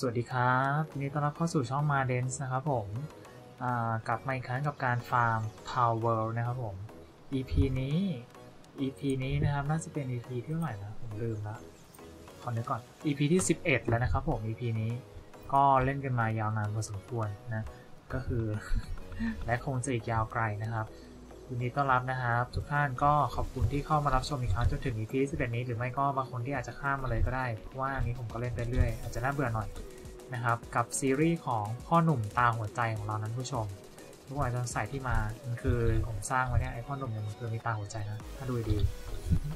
สวัสดีครับนดีต้อนรับเข้าสู่ช่องมาเดนส์นะครับผมกลับมาอีกครั้งกับการฟาร์ม Power นะครับผม EP นี้ EP นี้นะครับน่าจะเป็น EP ที่เท่าไหร่นะผมลืมละขอนึกก่อน EP ที่ 11 แล้วนะครับผม EP นี้ก็เล่นกันมายาวนานพอสมควรนะ ก็คือ และคงจะอีกยาวไกลนะครับ ยินดีต้อนรับนะครับ ทุกท่านก็ขอบคุณที่เข้ามารับชมอีกครั้งจนถึง EP ที่11นี้ หรือไม่ก็บางคนที่อาจจะข้ามมาเลยก็ได้ เพราะว่าอันนี้ผมก็เล่นไปเรื่อย อาจจะน่าเบื่อหน่อยนะครับ กับซีรีส์ของพ่อหนุ่มตาหัวใจของเรานั้นผู้ชมทุกคนจะใส่ที่มามันคือผมสร้างไว้เนี่ยไอพ่อหนุ่มเนี่ยมันคือมีตาหัวใจนะ ถ้าดูดี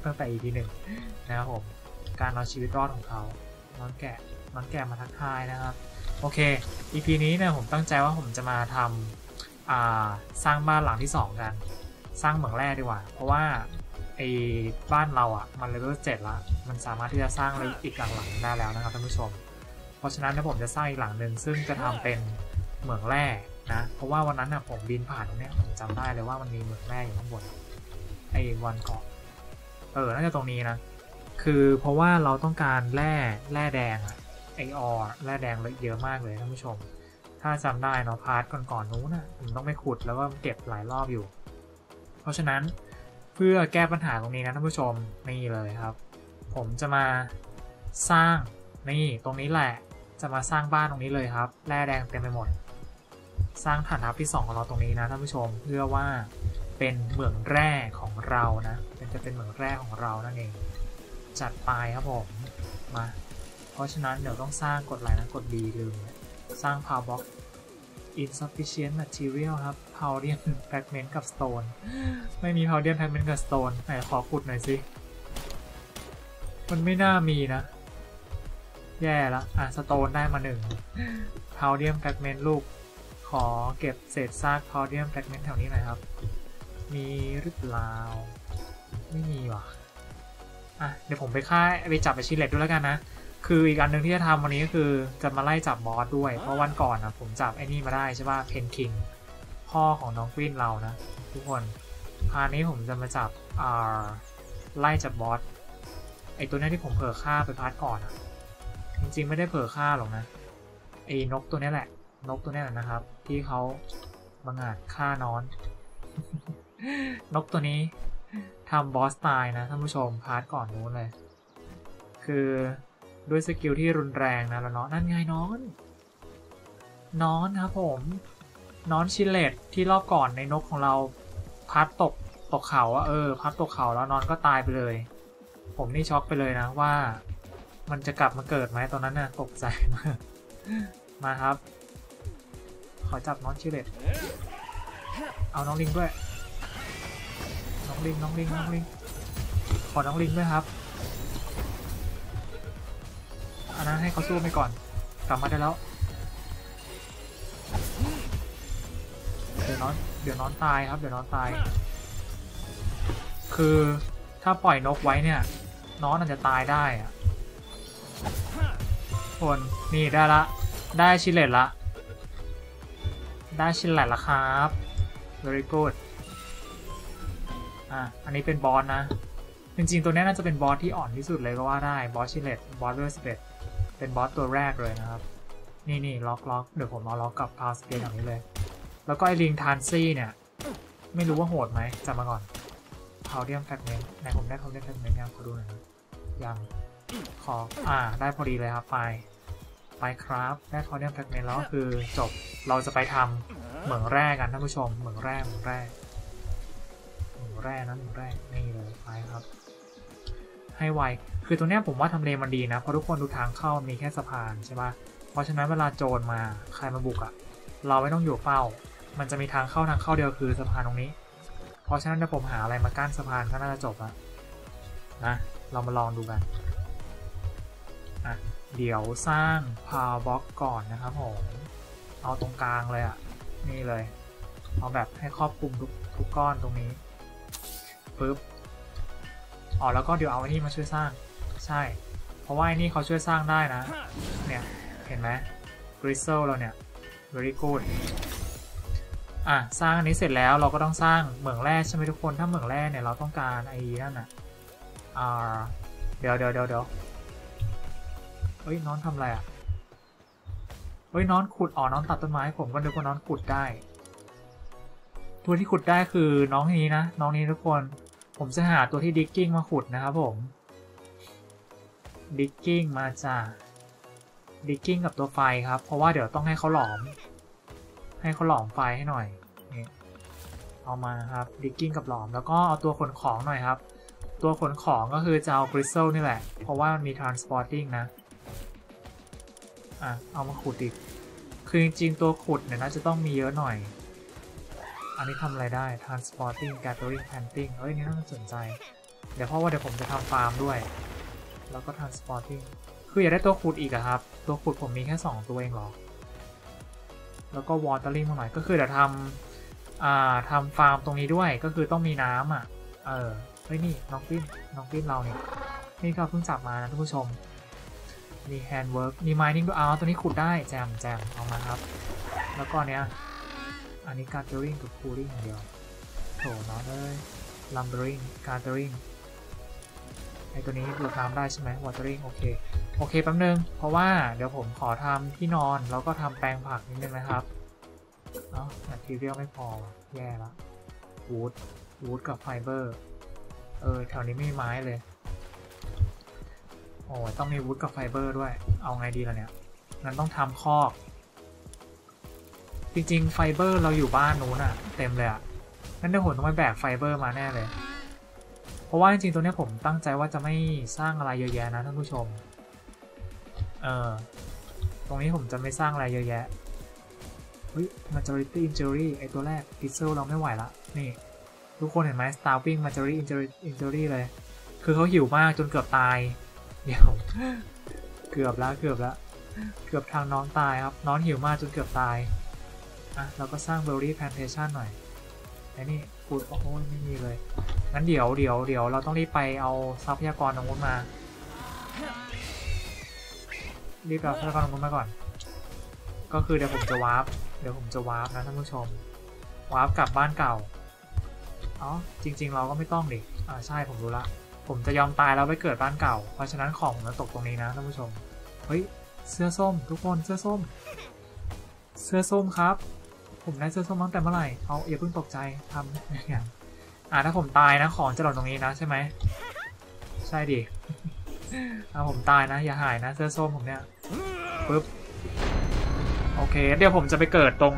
ตั้งแต่ EP หนึ่งนะครับผมการเอาชีวิตรอดของเขาน้องแกะน้องแกะมาทักทายนะครับ โอเค EP นี้เนี่ยผมตั้งใจว่าผมจะมาทำสร้างบ้านหลังที่ 2 กัน สร้างเหมืองแร่ดีกว่า เพราะว่าไอ้บ้านเราอะมันเลเวลเจ็ดละมันสามารถที่จะสร้างเลยอีกหลังหลังได้แล้วนะครับท่านผู้ชม เพราะฉะนั้นเนี่ยผมจะสร้างอีกหลังหนึ่งซึ่งจะทำเป็นเหมืองแร่นะเพราะว่าวันนั้นน่ะผมบินผ่านตรงเนี้ยผมจำได้เลยว่ามันมีเหมืองแร่อยู่ข้างบนไอ้วันก่อนเออน่าจะตรงนี้นะคือเพราะว่าเราต้องการแร่แร่แดงอะไอออแร่แดงเยอะมากเลยท่านผู้ชม ถ้าจำได้เนาะพาร์ทก่อนๆนู้นนะผมต้องไปขุดแล้วก็เก็บหลายรอบอยู่ เพราะฉะนั้นเพื่อแก้ปัญหาตรงนี้นะท่านผู้ชมนี่เลยครับ ผมจะมาสร้างนี่ตรงนี้แหละ จะมาสร้างบ้านตรงนี้เลยครับแร่แดงเต็มไปหมด สร้างฐานทัพที่ 2 ของเราตรงนี้นะท่านผู้ชมเพื่อว่าเป็นเหมืองแร่ของเรานะเป็นจะเป็นเหมืองแร่ของเรานั่นเองจัดไปครับผมมา เพราะฉะนั้นเดี๋ยวต้องสร้างกดไลน์นะกด B ลืมสร้าง power box insufficient material ครับ powerium fragment กับ stone ไม่มี powerium fragment กับ stone ไหนขอขุดหน่อยสิ มันไม่น่ามีนะ แย่ละ อะ stone ได้มาหนึ่ง powerium fragment ลูก ขอเก็บเศษซาก powerium fragment แถวนี้หน่อยครับ มีหรือเปล่า ไม่มีว่ะ อะ เดี๋ยวผมไปค่ายไปจับไปชิเลตด้วยแล้วกันนะ คืออีกอันหนึ่งที่จะทำวันนี้ก็คือจะมาไล่จับบอสด้วย เพราะวันก่อนนะผมจับไอ้นี่มาได้ใช่ป่ะ Penking พ่อของน้องกวินเรานะ ทุกคนพานี้ผมจะมาจับอ่าไล่จับบอสไอตัวนี้ที่ผมเผลอฆ่าไป part ก่อนอะจริงๆไม่ได้เผลอฆ่าหรอกนะไอ้นกตัวนี้แหละ นกตัวนี้แหละนะครับ ที่เขาบังอาจฆ่านอน นกตัวนี้ทำบอสตายนะท่านผู้ชม part ก่อนนู้นเลย คือ ด้วยสกิลที่รุนแรงนะแล้วเนาะนั่นไงนอน นอนครับผมนอน Chillet ที่รอบก่อนในนกของเราพัดตกตกเขาอะเออ พัดตกเขาแล้วนอนก็ตายไปเลย ผมนี่ช็อกไปเลยนะว่า มันจะกลับมาเกิดไหมตอนนั้นน่ะตกใจมากมาครับ ขอจับน้อน Chilletเอาน้องลิงด้วย น้องลิงน้องลิงน้องลิงขอน้องลิงด้วยครับ อันนั้นให้เขาสู้ไปก่อน กลับมาได้แล้ว เดี๋ยวนอน เดี๋ยวนอนตายครับ เดี๋ยวนอนตาย คือถ้าปล่อยนกไว้เนี่ย น้องอาจจะตายได้อะคนนี่ได้ละ ได้ Chillet ละ ได้ Chillet ละครับ very good อะ อันนี้เป็นบอสนะ จริงๆ ตัวนี้น่าจะเป็นบอสที่อ่อนที่สุดเลยก็ว่าได้ บอส Chillet บอส level สิบเอ็ด เป็นบอสตัวแรกเลยนะครับ นี่นี่ล็อกล็อกเดี๋ยวผมเอาล็อกกับพาวสเกนแบบนี้เลย แล้วก็ไอลิงทานซี่เนี่ย ไม่รู้ว่าโหดไหมจับมาก่อน Paldium Fragment ไหนผมได้ Paldium Fragment ยังขอดูหน่อยนะยังขออ่าได้พอดีเลยครับไปไปครับได้พาวเดียมแฟกเมนต์แล้วก็คือจบเราจะไปทำเหมืองแร่กันท่านผู้ชมเหมืองแร่เหมืองแร่เหมืองแร่นั้นเหมืองแร่นี่เลยไปครับ ให้ไว คือตรงเนี้ยผมว่าทำเลมันดีนะ เพราะทุกคนดูทางเข้ามีแค่สะพานใช่ปะเพราะฉะนั้นเวลาโจรมาใครมาบุกอะ่ะ เราไม่ต้องอยู่เฝ้า มันจะมีทางเข้าทางเข้าเดียวคือสะพานตรงนี้ เพราะฉะนั้นถ้าผมหาอะไรมากั้นสะพานก็น่าจะจบละนะ เรามาลองดูกันอะเดี๋ยวสร้างพาวบล็อกก่อนนะครับผมเอาตรงกลางเลยอะ่ะ นี่เลย เอาแบบให้ครอบคลุมทุกทุกก้อนตรงนี้ปึ๊บอ๋อแล้วก็เดี๋ยวเอาไอ้นี่มาช่วยสร้าง ใช่ เพราะว่าไอ้นี่เขาช่วยสร้างได้นะ เนี่ย เห็นไหมกริซเซลเราเนี่ย very good อะ สร้างอันนี้เสร็จแล้วเราก็ต้องสร้างเหมืองแร่ใช่ไหมทุกคน ถ้าเหมืองแร่เนี่ยเราต้องการไอ้นั่นอะอ่าเดี๋ยวเดี๋ยวเดี๋ยวเดี๋ยวเฮ้ยน้องทำอะไรอะเฮ้ยน้อนขุดอ๋อน้องตัดต้นไม้ผมก็นึกว่าน้องขุดได้ตัวที่ขุดได้คือน้องนี้นะ น้องนี้ทุกคน ผมจะหาตัวที่ดิกกิ้งมาขุดนะครับผม digging มาจ้า digging กับตัวไฟครับ เพราะว่าเดี๋ยวต้องให้เขาหลอม ให้เขาหลอมไฟให้หน่อยนี่เอามาครับ digging กับหลอมแล้วก็เอาตัวขนของหน่อยครับ ตัวขนของก็คือจะเอากริซเซลนี่แหละ เพราะว่ามันมี transporting นะอะเอามาขุดอีกคือจริงๆตัวขุดเนี่ยน่าจะต้องมีเยอะหน่อย อันนี้ทำอะไรได้ transporting gathering planting เฮ้ยนี่น่าสนใจ เดี๋ยวเพราะว่าเดี๋ยวผมจะทำฟาร์มด้วย แล้วก็ transporting คืออยากได้ตัวขุดอีกอะครับ ตัวขุดผมมีแค่ 2 ตัวเองหรอ แล้วก็ watering มาหน่อยก็คือเดี๋ยวทำอ่าทำฟาร์มตรงนี้ด้วยก็คือต้องมีน้ำอะ เออเฮ้ยนี่น้องปิ้นน้องปิ้นเราเนี่ยนี่ก็เพิ่งจับมานะท่านผู้ชม มี handwork มี mining ด้วยอ๋อตัวนี้ขุดได้แจมแจมเอามาครับ แล้วก็เนี้ยอันนี้ gathering กับ cooling อย่างเดียวโถน้องเลย lumbering gathering ไอตัวนี้ลดน้ำได้ใช่ไหม watering โอเค โอเคแป๊บนึง เพราะว่าเดี๋ยวผมขอทำที่นอน แล้วก็ทำแปลงผักนิดนึงนะครับเนาะ material ไม่พอ แย่แล้ว wood wood กับ fiber เออ แถวนี้ไม่มีไม้เลย โอ้ต้องมีวูดกับไฟเบอร์ด้วย เอาไงดีล่ะเนี่ย งั้นต้องทำคอก จริงๆ ไฟเบอร์เราอยู่บ้านนู้นอะเต็มเลยอะงั้นเดี๋ยวผมต้องไปแบกไฟเบอร์มาแน่เลย เพราะว่าจริงๆตัวนี้ผมตั้งใจว่าจะไม่สร้างอะไรเยอะแยะนะท่านผู้ชม เออตรงนี้ผมจะไม่สร้างอะไรเยอะแยะเฮ้ย majority injury ไอตัวแรก pixel เราไม่ไหวละ นี่ ทุกคนเห็นไหม starving majority injury injury เลย คือเขาหิวมากจนเกือบตาย เดี๋ยว เกือบแล้วเกือบแล้ว เกือบทำน้องตายครับ น้องหิวมากจนเกือบตาย อะ เราก็สร้าง berry plantation หน่อย ไอ้นี่พูดโอ้โหไม่มีเลย งั้นเดี๋ยวเดี๋ยวเดี๋ยวเราต้องรีบไปเอาทรัพยากรตรงนู้นมา รีบเอาทรัพยากรตรงนู้นมาก่อน ก็คือเดี๋ยวผมจะ warp เดี๋ยวผมจะ warp นะท่านผู้ชม warp กลับบ้านเก่าอ๋อจริง ๆ เราก็ไม่ต้องดิ อ่าใช่ผมรู้ละ ผมจะยอมตายแล้วไปเกิดบ้านเก่า เพราะฉะนั้นของผมจะตกตรงนี้นะท่านผู้ชม เฮ้ย เสื้อส้ม ทุกคนเสื้อส้ม เสื้อส้มครับ ผมได้เสื้อส้มตั้งแต่เมื่อไหร่เอาอย่าเพิ่งตกใจทำอย่างอ่าถ้าผมตายนะของจะหล่นตรงนี้นะใช่ไหมใช่ดิเอาผมตายนะ อย่าหายนะเสื้อส้มผมเนี่ยปึ๊บโอเค เดี๋ยวผมจะไปเกิดตรง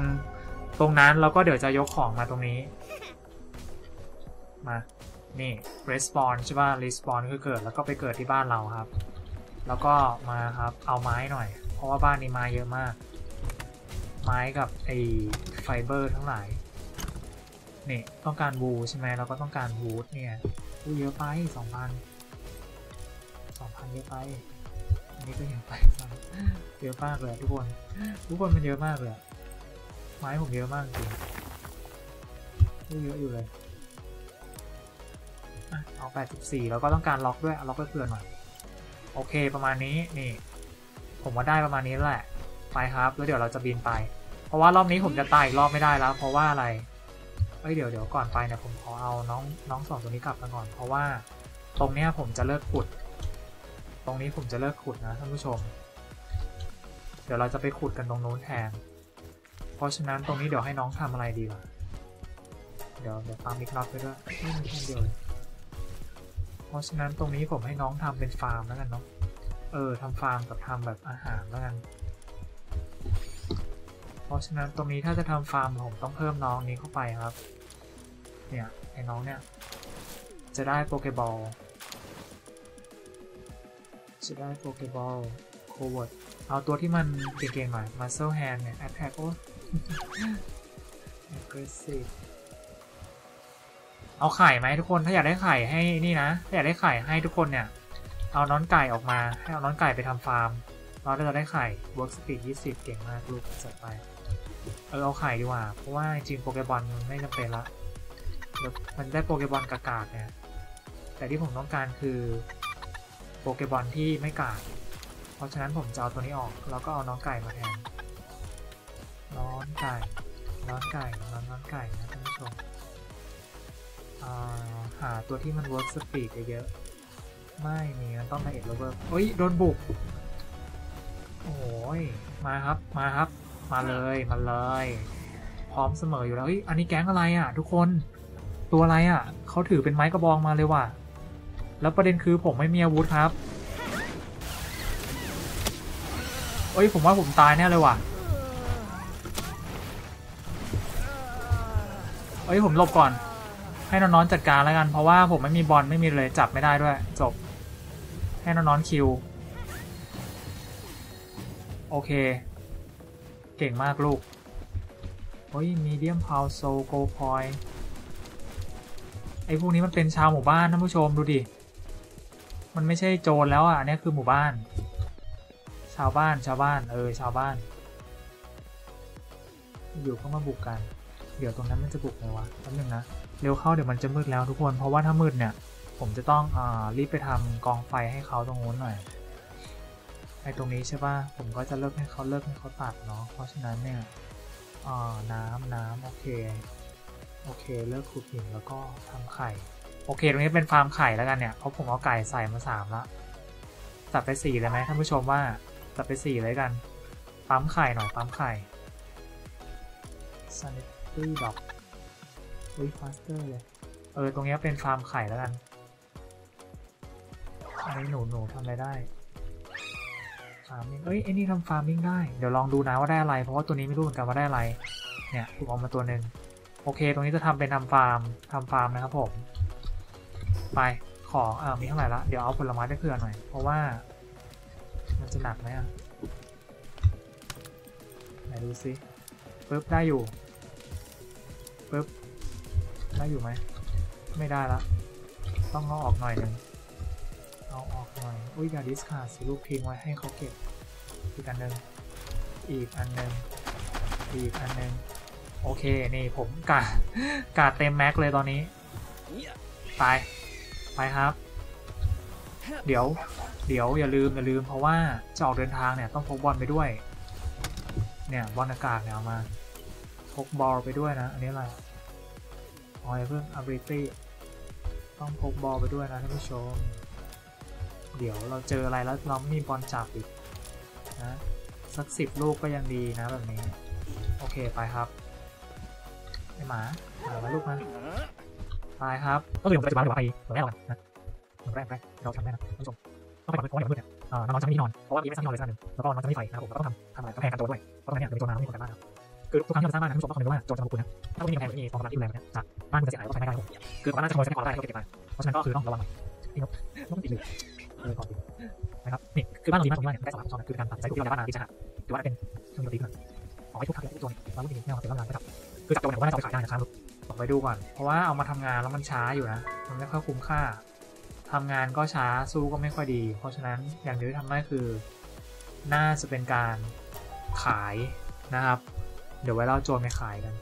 ตรงนั้นแล้วก็เดี๋ยวจะยกของมาตรงนี้ มา นี่ respawn ใช่ป่ะ respawn คือเกิดแล้วก็ไปเกิดที่บ้านเราครับ แล้วก็มาครับเอาไม้หน่อย เพราะว่าบ้านนี้ไม้เยอะมาก ไม้กับไอไฟเบอร์ทั้งหลายเนี่ยต้องการวูใช่ไหมเราก็ต้องการวูดเนี่ยวูเยอะไปสองพันสองพันเยอะไป อันนี้ก็เยอะไปเยอะมากเลยทุกคน ทุกคนมันเยอะมากเลยไม้ผมเยอะมากจริงเยอะอยู่เลยเอา 84 แล้วก็ต้องการล็อกด้วย ล็อกไปเผื่อหน่อย โอเค ประมาณนี้ นี่ ผมว่าได้ประมาณนี้แหละ ไปครับ แล้วเดี๋ยวเราจะบินไป เพราะว่ารอบนี้ผมจะตายอีกรอบไม่ได้แล้ว เพราะว่าอะไรเอ้ยเดี๋ยวเดี๋ยวก่อนไปเนี่ยผมขอเอาน้องน้องสองตัวนี้กลับมาก่อน เพราะว่าตรงเนี้ยผมจะเลิกขุด ตรงนี้ผมจะเลิกขุดนะท่านผู้ชม เดี๋ยวเราจะไปขุดกันตรงโน้นแทน เพเพราะฉะนั้นตรงนี้เดี๋ยวให้น้องทำอะไรดีล่ะเดี๋ยวเดี๋ยวตาร์มมิกน็อตไปด้วยไม่มีแค่เดียวเลยเพราะฉะนั้นตรงนี้ผมให้น้องทำเป็นฟาร์มแล้วกันเนาะ เออทำฟาร์มกับทำแบบอาหารแล้วกัน ราะฉะนั้นตรงนี้ถ้าจะทำฟาร์มผมต้องเพิ่มน้องนี้เข้าไปครับ เนี่ยไอ้น้องเนี่ย จะได้โปเกบอล จะได้โปเกบอล coward เอาตัวที่มันเก่งๆหน่อย Muscle Hand เนี่ย Attack โอ้ Aggressive เอาไข่ไหมทุกคนถ้าอยากได้ไข่ให้นี่นะ ถ้าอยากได้ไข่ให้ทุกคนเนี่ย เอาน้อนไก่ออกมา ให้เอาน้อนไก่ไปทำฟาร์ม เราจะได้ไข่ work speed 20 เก่งมากลูกจัดไป เออเอาไข่ดีกว่า เพราะว่าจริงโปเกบอลมันไม่จำเป็นละเดี๋ยวมันได้โปเกบอลกากๆเนี่ยแต่ที่ผมต้องการคือโปเกบอลที่ไม่กากเพราะฉะนั้นผมจะเอาตัวนี้ออก แล้วก็เอาน้องไก่มาแทนน้อนไก่น้อนไก่น้อนน้อนไก่นะท่านผู้ชมหาตัวที่มัน work speed เยอะๆไม่มีมันต้อง diet lover เฮ้ย โดนบุก โอ้ยมาครับ มาครับ มาเลยมาเลย พร้อมเสมออยู่แล้วเฮ้ยอันนี้แก๊งอะไรอะ ทุกคนตัวอะไรอะเขาถือเป็นไม้กระบองมาเลยว่ะ แล้วประเด็นคือผมไม่มีอาวุธครับเอ้ยผมว่าผมตายแน่เลยว่ะเอ้ยผมหลบก่อน ให้น้องๆจัดการแล้วกัน เพราะว่าผมไม่มีบอลไม่มีเลยจับไม่ได้ด้วย จบ ให้น้องๆคิว โอเค เก่งมากลูกเฮ้ยมีเดียมพาวโซโกพอยไอ้พวกนี้มันเป็นชาวหมู่บ้านท่านผู้ชมดูดิ มันไม่ใช่โจรแล้วอะอันนี้คือหมู่บ้าน ชาวบ้านชาวบ้านเออชาวบ้าน อยู่ก็มาบุกกัน เดี๋ยวตรงนั้นมันจะบุกไหมวะแป๊บนึงนะ เร็วเข้าเดี๋ยวมันจะมืดแล้วทุกคน เพราะว่าถ้ามืดเนี่ย ผมจะต้องอ่ารีบไปทำกองไฟให้เขาตรงนู้นหน่อย ไอตรงนี้ใช่ป่ะผมก็จะเลิกให้เขาเลิกให้เขาตัดเนาะเพราะฉะนั้นเนี่ยอ่าน้ำน้ำโอเคโอเคเลิกขุดหินแล้วก็ทำไข่โอเค ตรงนี้เป็นฟาร์มไข่แล้วกันเนี่ยเพราะผมเอาไก่ใส่มาสามละจัดไปสี่เลยไหมท่านผู้ชมว่าจัดไปสี่เลยกันปั๊มไข่หน่อยปั๊มไข่ sanitary dog อุ้ย faster เลยเออตรงนี้เป็นฟาร์มไข่แล้วกันอันนี้หนูหนูทำอะไรได้าร์มิงเอ้ยไอ้นี่ทำ farming ได้ เดี๋ยวลองดูนะว่าได้อะไร เพราะว่าตัวนี้ไม่รู้เหมือนกันว่าได้อะไร เนี่ยถูกออกมาตัวหนึ่งโอเค ตรงนี้จะทำเป็นทำฟาร์มทำฟาร์มนะครับผม ไป ของอ่ามีเท่าไหร่ละ เดี๋ยวเอาผลไม้ได้เผื่อหน่อย เพราะว่า มันจะหนักไหมอะ ไหนดูซิปึ๊บได้อยู่ปึ๊บได้อยู่ไหม ไม่ได้ละ ต้องเอาออกหน่อยหนึ่ง เอาออกหน่อย อุ้ยอย่าดิสคาดสิลูกทิ้งไว้ให้เขาเก็บ อีกอันหนึ่งอีกอันหนึ่งอีกอันหนึ่งโอเค นี่ผมกาดกาดเต็มแม็กเลยตอนนี้ ไป ไปครับ เดี๋ยว เดี๋ยวอย่าลืมอย่าลืมเพราะว่าจะออกเดินทางเนี่ยต้องพกบอลไปด้วย เนี่ยบอลอากาศเนี่ยามาพกบอลไปด้วยนะ อันนี้อะไรอ๋อเพิ่ม ability ต้องพกบอลไปด้วยนะท่านผู้ชม เดี๋ยวเราเจออะไรแล้วเราไม่มีบอลจับอีกนะสักสิบลูกก็ยังดีนะแบบนี้ โอเคไปครับไอหมาหมามาลูกมาตายครับก็คือผมปัจจุบันหรือว่าไปตัวแรกก่อนนะตัวแรกแรกเราทำได้นะท่านผู้ชมต้องไปก่อนเพราะว่าเดี๋ยวมืดเนี่ยเอ่อน้องๆจะไม่มีที่นอนเพราะว่ามีไม่สร้างที่นอนเลยสักหนึ่งแล้วก็น้องจะไม่มีไฟนะครับผมก็ต้องทำทำอะไรกำแพงกันตัวด้วยเพราะตรงนี้เนี่ยเป็นโจรมาไม่มีคนกันบ้านครับคือทุกครั้งที่เราจะสร้างบ้านนะท่านผู้ชมต้องคำนึงว่าโจรจะมาบุกคุณนะถ้าไม่มีกำแพงไม่มีกองกำลังที่ดูแลเนี่ยจะบ้านมันจะเสียหายก็ใช้ไม่ได้ครับผมคือบ้านจะขโมยทรัพยากรได้ก็เก็บมาเพราะฉะนั้นก็คือต้องระวังหน่อยนี่นกนกมันติดเลย เออก่อนติดนะครับนี่คือบ้านเราดีมากตรงนี้เนี่ยได้สำหรับผู้ชมนะคือการตัดสินใจที่เราในบ้านนาที่จะหาถือว่าเป็นเครื่องดนตรีขึ้นขอให้ทุกท่านทุกโจรมาลูกนี้ไม่เอาเป็นบ้านนะครับคือจับโจรเนี่ยว่าน่าจะเอาไปขายได้นะครับบอกไปดูก่อนเพราะว่าเอามาทำงานแล้วมันช้าอยู่นะมันไม่ค่อยคุ้มค่าทำงานก็ช้าสู้ก็ไม่ค่อยดี เพราะฉะนั้นอย่างเดียวที่ทำได้คือน่าจะเป็นการขายนะครับ เดี๋ยวไว้เราโจรไปขายกัน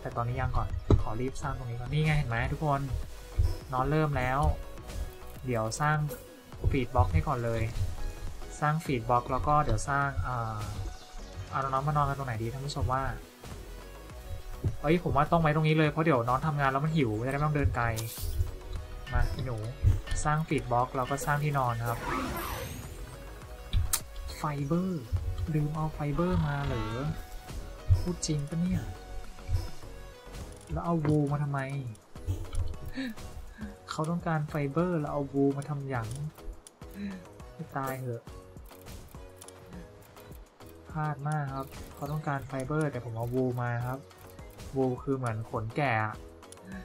แต่ตอนนี้ยังก่อนขอรีบสร้างตรงนี้ก่อนนี่ไงเห็นไหมทุกคนนอนเริ่มแล้ว เดี๋ยวสร้างฟีดบล็อกให้ก่อนเลย สร้างฟีดบล็อกแล้วก็เดี๋ยวสร้างอ่าเอาน้องมานอนกันตรงไหนดีท่านผู้ชมว่าเอ้ยผมว่าต้องไว้ตรงนี้เลยเพราะเดี๋ยวน้องทำงานแล้วมันหิวจะได้ไม่ต้องเดินไกลมาพี่หนูสร้าง feed box แล้วก็สร้างที่นอนครับ ไฟเบอร์ลืมเอาไฟเบอร์มาเหรอพูดจริงปะเนี่ย แล้วเอาวูมาทำไม เขาต้องการไฟเบอร์แล้วเอาวูมาทำอย่างไม่ตายเหอะพลาดมากครับ เขาต้องการไฟเบอร์ แต่ผมเอาวูมาครับวูคือเหมือนขนแกะอะ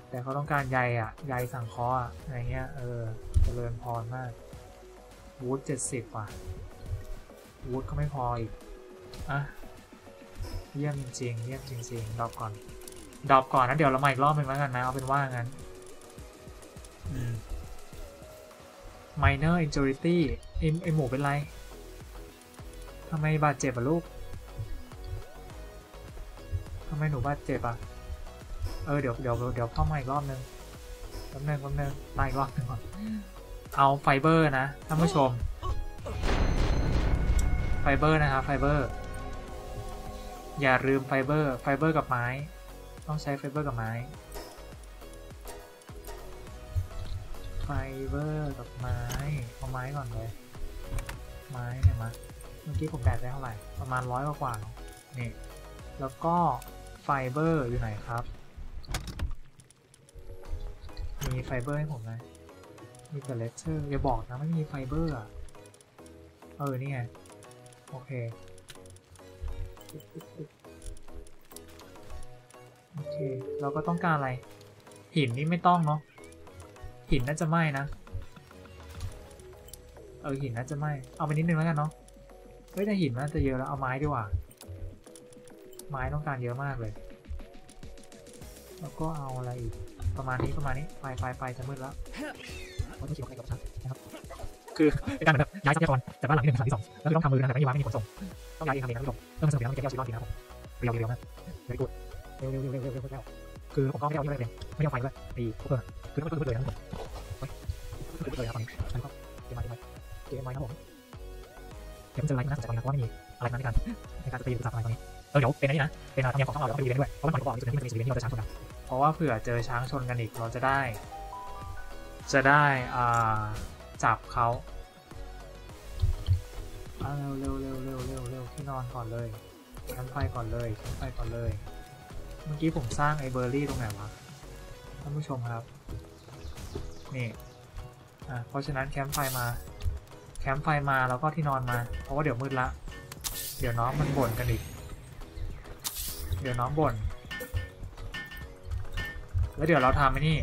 แต่เขาต้องการใยอะใยสังเคราะห์อะไรเงี้ยเออเจริญพรมาก wood เจ็ดสิบว่ะ wood ก็ไม่พออีกอะเยี่ยมจริงเยี่ยมจริงๆ drop ก่อน drop ก่อนนะเดี๋ยวเรามาอีกรอบหนึ่งแล้วกันนะเอาเป็นว่างั้น minor injury ไอไอหมูเป็นไรทำไมบาดเจ็บอะลูกทำไมหนูบาดเจ็บอะ เออเดี๋ยวเดี๋ยวเดี๋ยวเข้ามาอีกรอบนึงแป๊บนึงแป๊บนึงไล่อีกรอบนึงก่อนเอาไฟเบอร์นะท่านผู้ชม ไฟเบอร์นะครับไฟเบอร์ อย่าลืม fiber fiber กับไม้ ต้องใช้ไฟเบอร์กับไม้ ไฟเบอร์กับไม้ เอาไม้ก่อนเลย ไม้เนี่ยมา เมื่อกี้ผมแดดได้เท่าไหร่ ประมาณร้อยกว่าเนอะนี่ แล้วก็ไฟเบอร์อยู่ไหนครับ มีไฟเบอร์ให้ผมไหมมีแต่ leather อย่าบอกนะไม่มีไฟเบอร์อะเออ นี่ไง โอเค โอเค เราก็ต้องการอะไร หินนี่ไม่ต้องเนาะ หินน่าจะไหม่นะ เออหินน่าจะไหม่เอาไปนิดนึงแล้วกันเนาะเฮ้ยแต่หินน่าจะเยอะแล้วเอาไม้ดีกว่า ไม้ต้องการเยอะมากเลย แล้วก็เอาอะไรอีกประมาณนี้ประมาณนี้ไปไปไปจะมืดแล้วว่าต้องคิดว่าใครกับฉันนะครับคือเป็นการเหมือนแบบย้ายทรัพยากรจากบ้านหลังที่หนึ่งไปหลังที่สองแล้วคือต้องทำมือนะแต่ไม่มีวางไม่มีขนส่งต้องย้ายเองทำเองนะผู้ชมเพื่อมันสนุกแล้วมันเก็บเอาชีวิตรอดจริงนะครับผมเร็วเร็วมากเร็วกูเร็วเร็วเร็วเร็วเร็วเร็วเร็ว คือผมก็ไม่ได้เอาที่อะไรเลยไม่ได้เอาไฟด้วยตีพวกเพื่อนคือต้องเพื่อนเลยนะผมเฮ้ยเพื่อนเลยครับตอนนี้ฉันก็เกมไม้เกมไม้เกมไม้ครับผมเดี๋ยวมันจะไลฟ์น่าสนใจตอนนี้เพราะว่าไม่มีอะไรนั้นในการในการตีอุปสรรคอะไรตอนนี้เออเดี๋ยวเป็นอันนี้นะเป็นธรรมเนียมของช่องเราแล้วก็เป็นอีเวนด้วยเพราะว่ามันก่อนที่จะมีจุดนี้ที่เราจะช้างชนกันเพราะว่าเผื่อเจอช้างชนกันอีกเราจะได้ จะได้อ่าจับเขาเอาเร็วเร็วเร็วเร็วเร็วที่นอนก่อนเลย campfire ก่อนเลย campfire ก่อนเลย เมื่อกี้ผมสร้างไอเบอร์รี่ตรงไหนวะท่านผู้ชมครับ นี่อะเพราะฉะนั้น campfire มา campfire มาแล้วก็ที่นอนมา เพราะว่าเดี๋ยวมืดละ เดี๋ยวน้องมันบ่นกันอีก เดี๋ยวน้องบ่น แล้วเดี๋ยวเราทำไอ้นี่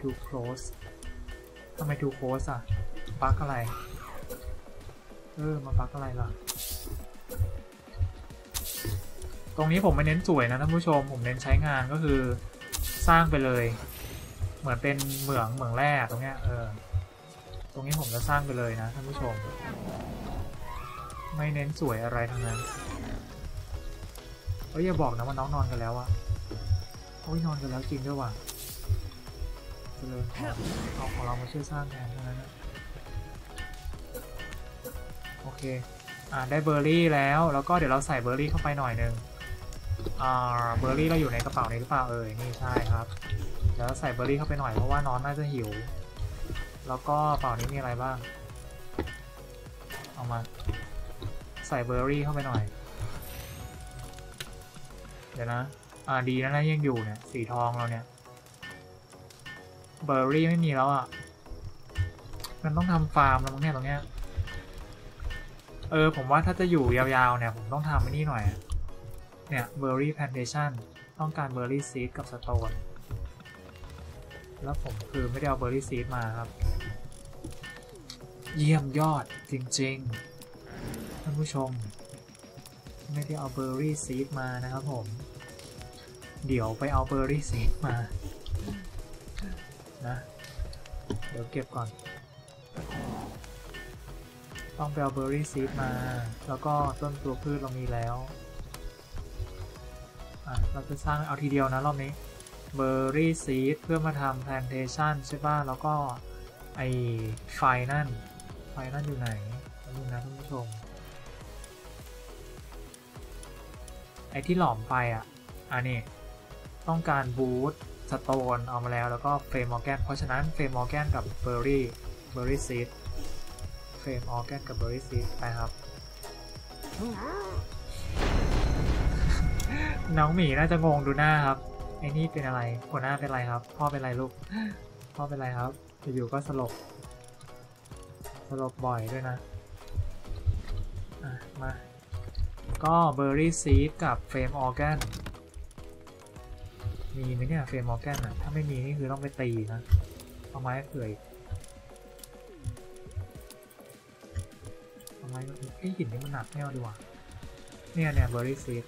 too close ทำไม too close อะบั๊กอะไร เออมาบั๊กอะไรล่ะ รงนี้ผมไม่เน้นสวยนะท่านผู้ชม ผมเน้นใช้งานก็คือสร้างไปเลย เหมือนเป็นเหมืองเหมืองแร่ตรงเนี้ยเออตรงนี้ผมจะสร้างไปเลยนะท่านผู้ชม ไม่เน้นสวยอะไรทั้งนั้นเอ้ยอย่าบอกนะว่าน้องนอนกันแล้วอะโอ้ยนอนกันแล้วจริงด้วยว่ะเจริญเอาของเรามาช่วยสร้างแทนเท่านั้นนะโอเค อ่าได้เบอร์รี่แล้ว แล้วก็เดี๋ยวเราใส่เบอร์รี่เข้าไปหน่อยนึง อ่าเบอร์รี่เราอยู่ในกระเป๋านี้หรือเปล่าเอ่ยนี่ใช่ครับเดี๋ยวใส่เบอร์รี่เข้าไปหน่อยเพราะว่าน้องน่าจะหิว แล้วก็กระเป๋านี้มีอะไรบ้าง เอามา ใส่เบอร์รี่เข้าไปหน่อย เดี๋ยวนะอ่าดีนะนะยังอยู่เนี่ยสีทองเราเนี่ยเบอร์รี่ไม่มีแล้วอะ มันต้องทำฟาร์มแล้วมั้งเนี่ยตรงเนี้ย เออผมว่าถ้าจะอยู่ยาวๆเนี่ย ผมต้องทำไอ้นี่หน่อยอะ เนี่ย Berry Plantation ต้องการ Berry Seed กับ Stoneแล้วผมคือไม่ได้เอา Berry Seed มาครับ เยี่ยมยอดจริงๆท่านผู้ชม ไม่ได้เอา Berry Seed มานะครับผม เดี๋ยวไปเอา Berry Seed มานะเดี๋ยวเก็บก่อน ต้องไปเอา Berry Seed มา แล้วก็ต้นตัวพืชเรามีแล้ว อะเราจะสร้างเอาทีเดียวนะรอบนี้ Berry Seed เพื่อมาทำ Plantation ใช่ป่ะ แล้วก็ไอไฟนั่น ไฟนั่นอยู่ไหนดูนะท่านผู้ชม ไอที่หลอมไฟอะ อันนี้ ต้องการ Wood Stone เอามาแล้วแล้วก็ Flame Organ เพราะฉะนั้น Flame Organ กับ Berry Berry Seed Flame Organ กับ Berry Seed ไปครับ น้องหมีน่าจะงงดูหน้าครับไอ้นี่เป็นอะไรหัวหน้าเป็นอะไรครับ พ่อเป็นอะไรลูก พ่อเป็นอะไรครับอยู่ๆก็สลบสลบบ่อยด้วยนะะมาก็เบอร์รี่ซีดกับเฟรมออร์แกนมีไหมเนี่ยเฟรมออร์แกนอะ ถ้าไม่มีนี่คือต้องไปตีนะ เอาไม้เผื่อเอาไม้ไอ้หินนี่มันหนักไม่เอาดีกว่าเนี่ยเนี่ยเบอร์รี่ซีด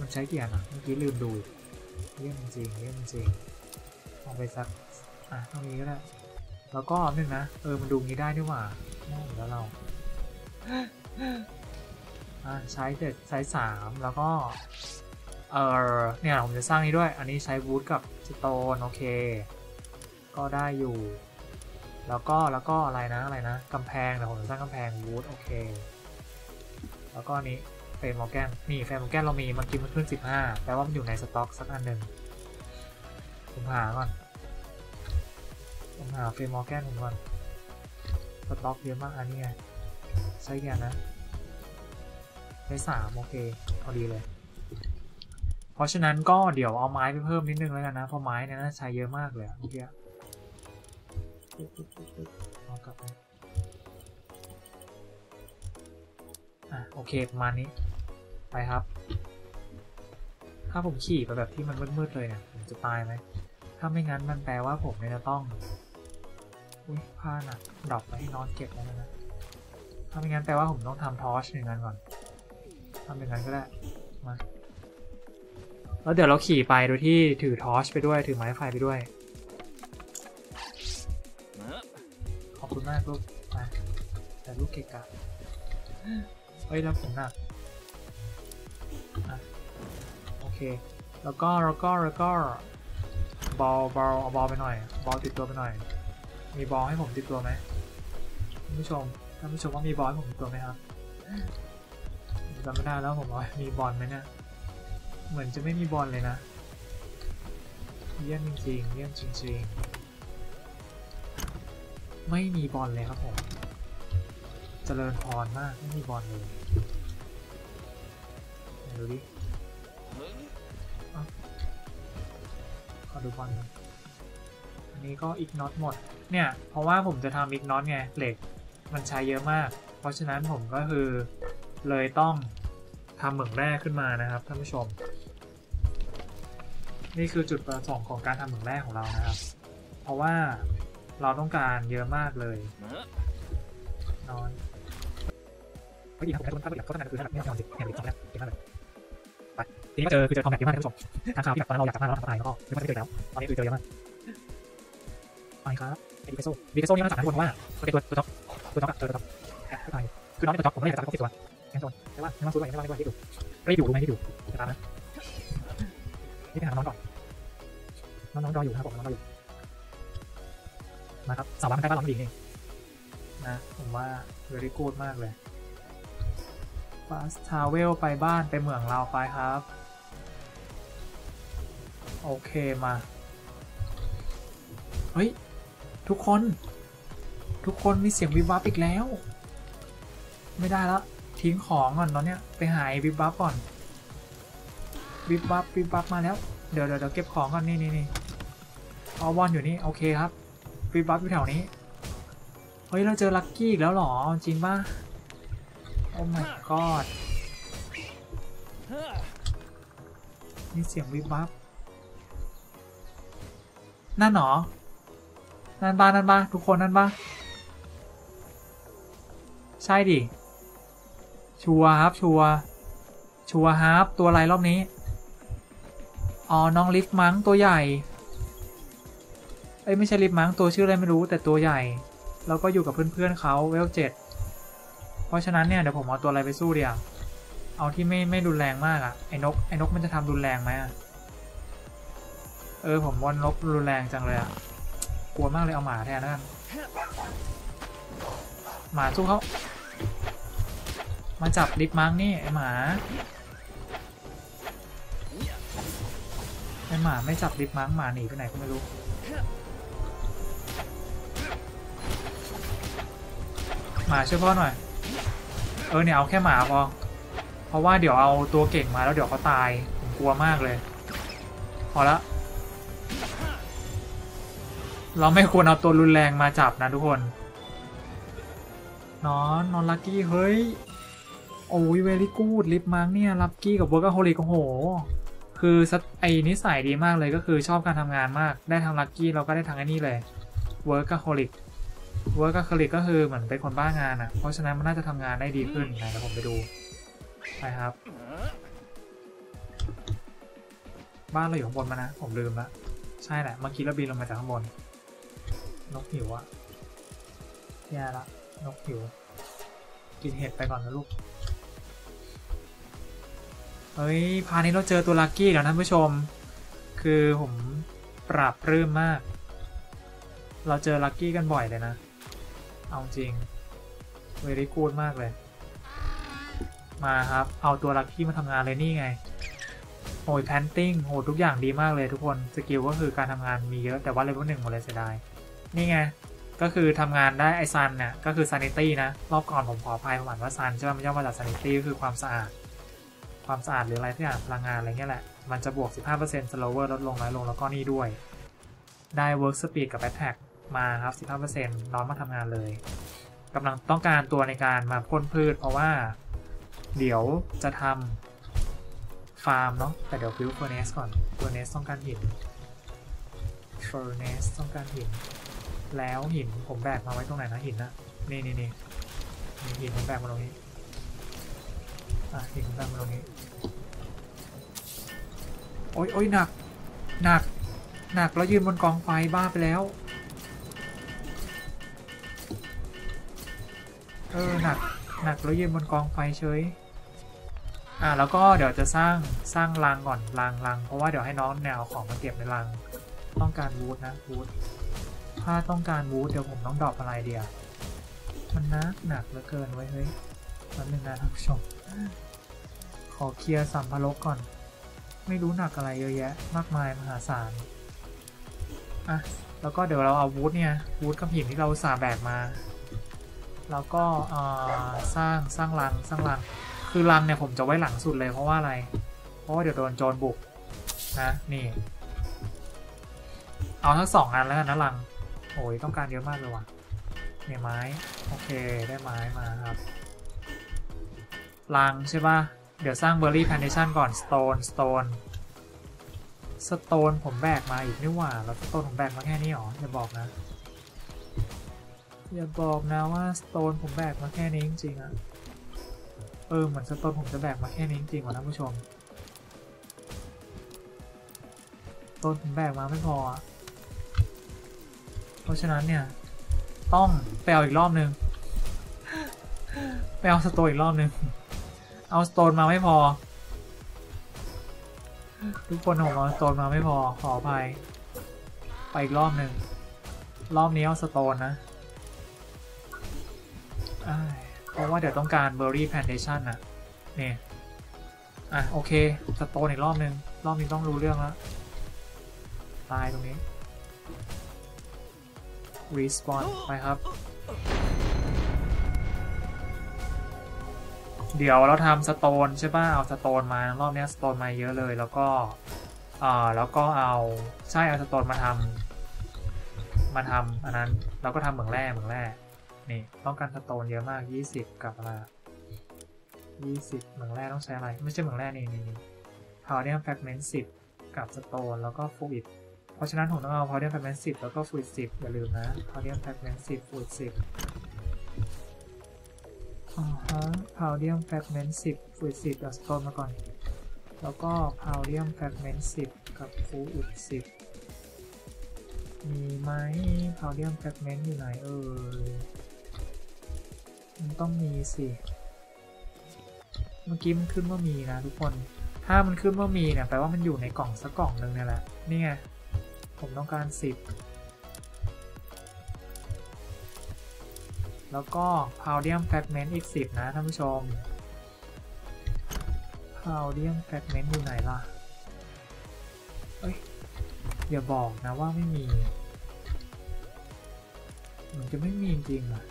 มันใช้กี่อันอะ เมื่อกี้ลืมดูเยี่ยมจริงเยี่ยมจริงเอาไปสัก อะเท่านี้ก็ได้ แล้วก็หนึ่งนะ เออ มันดูงี้ได้นี่หว่าน่แล้วเรา อะใช้เสร็จใช้สามแล้วก็ เออเนี่ย ผมจะสร้างนี้ด้วย อันนี้ใช้วูดกับสโตนโอเค ก็ได้อยู่ แล้วก็ แล้วก็อะไรนะ อะไรนะ กำแพงเดี๋ยวผมจะสร้างกำแพงวูดโอเค แล้วก็นี้ รมออแกนนี่เฟรมออแกนเรามีเมื่อกี้มันขึ้น 15แปลว่ามันอยู่ในสต็อกสักอันหนึ่งผมหาก่อนผมหาเฟรมออแกนผมก่อนสต็อกเยอะมากอันนี้ไงใช้แกนนะใช้สามโอเคพอดีเลย เพราะฉะนั้นก็เดี๋ยวเอาไม้ไปเพิ่มนิดนึงแล้วกันนะเพราะไม้เนี่ยน่าใช้เยอะมากเลยเมื่อกี้เอากลับไป อะโอเคประมาณนี้ ไปครับ ถ้าผมขี่ไปแบบที่มันมืดๆเลยเนี่ยผมจะตายไหม ถ้าไม่งั้นมันแปลว่าผมเนี่ยจะต้อง อุ้ยผ้าหนักดรอปไปให้นอนเก็บแล้วนะ ถ้าไม่งั้นแปลว่าผมต้องทำทอชหนึ่งอันก่อนทำเป็นงั้นก็ได้ มา แล้วเดี๋ยวเราขี่ไปโดยที่ถือทอชไปด้วย ถือไม้ไฟไปด้วย ขอบคุณมากลูกมาแต่ลูกเกะกะ เฮ้ยแล้วผมหนักอะโอเค แล้วก็แล้วก็แล้วก็บอลบอลเอาบอลไปหน่อย บอลติดตัวไปหน่อย มีบอลให้ผมติดตัวไหมท่านผู้ชมท่านผู้ชมว่ามีบอลให้ผมติดตัวไหมครับจำไม่ได้แล้วผมว่ามีบอลไหมเนี่ยเหมือนจะไม่มีบอลเลยนะ เยี่ยมจริงๆเยี่ยมจริงๆ ไม่มีบอลเลยครับผม เจริญพรมากไม่มีบอลเลยดูดิอขอดูบอลน่อยอันนี้ก็อีกน็อตหมด เนี่ย เพราะว่าผมจะทำอีกน็อตไง เหล็กมันใช้เยอะมาก เพราะฉะนั้นผมก็คือเลยต้องทำเหมืองแร่ขึ้นมานะครับท่านผู้ชม นี่คือจุดประสงค์ของการทำเหมืองแร่ของเรานะครับ เพราะว่าเราต้องการเยอะมากเลยนอน เมื่อกี้ครับผมได้คนภาพละเอียดเขาทำงานคือระดับไม่ต้องนอนสิเนี่ยหรือสองแล้วเก่งมากเลยไปทีนี้ก็เจอคือเจอคอมแบทเยอะมากท่านผู้ชมทางข่าวที่แบบตอนเราอยากกลับบ้านแล้วเราทำอะไรแล้วก็ไม่ได้เจอแล้วตอนนี้คือเจอเยอะมากไปครับไอ้ดิเปโซ่ดิเปโซ่นี่มาจากนั้นทุกคนเพราะว่าตัวตัวตัวท็อปตัวท็อปอตัวท็อปไปคือน้องเป็นตัวท็อปผมไม่อยากจะจับเขาสิบตัวแค่ตัวแต่ว่าไม่ต้องสู้ด้วยไม่ต้องไม่ต้องที่ดูรีบอยู่รู้ไหมที่ดูจะตามนะนี่ไปหาน้องก่อนน้องๆรออยู่ครับผมน้องรออยู่มาครับสาวบ้านใกล้บ้านเราดีเองนะผมว่า very good มากเลย fast travel ไปบ้านไปเมืองเราไปครับ โอเคมา เฮ้ย ทุกคน ทุกคนมีเสียงวิบวับอีกแล้ว ไม่ได้แล้วทิ้งของก่อนตอนเนี้ยไปหายวิบวับก่อนวิบวับวิบวับมาแล้ว เดี๋ยวเดี๋ยวเดี๋ยวเก็บของก่อนนี่นี่นี่เอาบอลอยู่นี่โอเคครับวิบวับอยู่แถวนี้ เฮ้ยเราเจอลัคกี้อีกแล้วหรอจริงป่ะ โอ้ my god มีเสียงวิบวับนั่นหรอ นั่นบ้านั่นบ้าทุกคนนั่นบ้าใช่ดิ ชัวร์ครับ ชัวร์ชัวร์ครับ ตัวอะไรรอบนี้ อ๋อ น้องลิฟต์มั้งตัวใหญ่ เอ้ย ไม่ใช่ลิฟต์มั้งตัวชื่ออะไรไม่รู้แต่ตัวใหญ่ แล้วก็อยู่กับเพื่อนๆเขาเวลเจ็ด ราะฉะนั้นเนี่ยเดี๋ยวผมเอาตัวอะไรไปสู้เดียวเอาที่ไม่ไม่รุนแรงมากอะไอ้นกไอ้นกมันจะทำรุนแรงไหมอะเออผมว่านกรุนแรงจังเลยอะกลัวมากเลยเอาหมาแทนแล้วกันหมาสู้เขามาจับลิปมังนี่ไอหมาไอหมาไม่จับลิปมังหมาหนีไปไหนก็ไม่รู้หมาช่วยพ่อหน่อย ออเนี่ยเอาแค่หมาพอ เพราะว่าเดี๋ยวเอาตัวเก่งมาแล้วเดี๋ยวเขาตาย ผมกลัวมากเลย พอละ เราไม่ควรเอาตัวรุนแรงมาจับนะทุกคน นอนนอน lucky เฮ้ย โอ้ย very good Lifmunk เนี่ย lucky กับ workaholic โอ้โห คือสัตไอ้นิสัยดีมากเลยก็คือชอบการทำงานมาก ได้ทั้ง lucky เราก็ได้ทั้งไอ้นี่เลย workaholic workaholic ก็คือเหมือนเป็นคนบ้างานอะ เพราะฉะนั้นมันน่าจะทำงานได้ดีขึ้นนะเดี๋ยวผมไปดู ไปครับ บ้านเราอยู่ข้างบนมานะ ผมลืมละใช่แหละเมื่อกี้เราบินลงมาจากข้างบน นกหิวอะแย่ละนกหิว กินเห็ดไปก่อนนะลูก เฮ้ย พานี้เราเจอตัวลักกี้แล้วท่านผู้ชม คือผมปรับปลื้มมาก เราเจอลักกี้กันบ่อยเลยนะ เอาจริง very good มากเลย มาครับ เอาตัว lucky มาทำงานเลยนี่ไงโอ้ย planting โหทุกอย่างดีมากเลยทุกคนสกิลก็คือการทำงานมีเยอะแต่ว่าเลเวลหนึ่งหมดเลยเสียดายนี่ไงก็คือทำงานได้ไอ SAN เนี่ยก็คือ sanity นะ รอบก่อนผมขออภัยผมอ่านว่า SAN ใช่ไหมมันย่อมาจาก sanity ก็คือความสะอาด ความสะอาดหรืออะไรที่อ่านพลังงานอะไรเงี้ยแหละ มันจะบวก 15% slower ลดลงน้อยลงแล้วก็นี่ด้วย ได้ work speed กับ attack มาครับ 15%น้อนมาทำงานเลยกำลังต้องการตัวในการมาพ่นพืช เพราะว่า เดี๋ยวจะทำฟาร์มเนาะแต่เดี๋ยว build furnace ก่อน furnace ต้องการหิน furnace ต้องการหิน แล้วหินผมแบกมาไว้ตรงไหนนะหินนะนี่นี่นี่หินผมแบกมาตรงนี้อะหินผมแบกมาตรงนี้โอ๊ยโอ๊ยหนัก หนัก หนัก แล้วยืนบนกองไฟบ้าไปแล้ว เออหนักหนักแล้วยืนบนกองไฟเฉยอะแล้วก็เดี๋ยวจะสร้างสร้างรังก่อนรังรังเพราะว่าเดี๋ยวให้น้องแนวของมาเก็บในรังต้องการวูดนะวูดถ้าต้องการวูดเดี๋ยวผมต้องดรอปอะไรเดียวมันนักหนักเหลือเกินไว้เฮ้ยแป๊บนึงนะท่านผู้ชมขอเคลียร์สัมภาระก่อน ไม่รู้หนักอะไรเยอะแยะ มากมายมหาศาลอะแล้วก็เดี๋ยวเราเอาวูดเนี่ยวูดกับหินที่เราสาแบกมา แล้วก็สร้างสร้างรังสร้างรัง คือรังเนี่ยผมจะไว้หลังสุดเลยเพราะว่าอะไร เพราะว่าเดี๋ยวโดนโจรบุกนะนี่ เอาทั้งสองอันแล้วกันนะรัง โอ้ยต้องการเยอะมากเลยว่ะเนี่ยไม้โอเคได้ไม้มาครับรังใช่ป่ะ เดี๋ยวสร้างเบอร์รี่แพนเดชันก่อนสโตนสโตนสโตนผมแบกมาอีกนี่หว่า แล้วสโตนผมแบกมาแค่นี้หรออย่าบอกนะ อย่าบอกนะว่าสโตนผมแบกมาแค่นี้จริงๆอะเออเหมือนสโตนผมจะแบกมาแค่นี้จริงๆว่ะท่านผู้ชมสโตนผมแบกมาไม่พอเพราะฉะนั้นเนี่ย ต้องไปเอาอีกรอบนึงไปเอา Stone อีกรอบนึงเอา Stone มาไม่พอ ทุกคนผมเอา Stone มาไม่พอขออภัยไปอีกรอบหนึ่งรอบนี้เอา Stone นะ เพราะว่าเดี๋ยวต้องการ Berry Plantation นะนี่อะ โอเค Stone อีกรอบนึง รอบนี้ต้องรู้เรื่องแล้วตายตรงนี้ respawn ไปครับ เดี๋ยวเราทำสโตนใช่ป่ะ เอาสโตนมารอบนี้สโตนมาเยอะเลยแล้วก็อ่าแล้วก็เอาใช่เอาสโตนมาทำมาทำอันนั้นเราก็ทำเหมืองแร่เหมืองแร่ นี่ต้องการสโตนเยอะมาก 20กับอะไร20เหมืองแร่ต้องใช้อะไร ไม่ใช่เหมืองแร่นี่นี่นี่ Paldium Fragment 10กับ Stone แล้วก็ Fluid เพราะฉะนั้นผมต้องเอา Paldium Fragment 10แล้วก็ Fluid 10อย่าลืมนะ Paldium Fragment 10 Fluid 10อ่าฮะ Paldium Fragment 10 Fluid 10เอา Stone มาก่อน แล้วก็ Paldium Fragment 10กับ Fluid 10มีไหม Paldium Fragment อยู่ไหนเอ่ย มันต้องมีสิ เมื่อกี้มันขึ้นว่ามีนะทุกคน ถ้ามันขึ้นว่ามีเนี่ยแปลว่ามันอยู่ในกล่องสักกล่องหนึ่งนี่แหละ นี่ไง ผมต้องการ 10 แล้วก็พาวเดียมแฟกเมนต์อีก 10 นะท่านผู้ชมพาวเดียมแฟกเมนต์อยู่ไหนล่ะ เอ้ยอย่าบอกนะว่าไม่มี มันจะไม่มีจริงๆอะ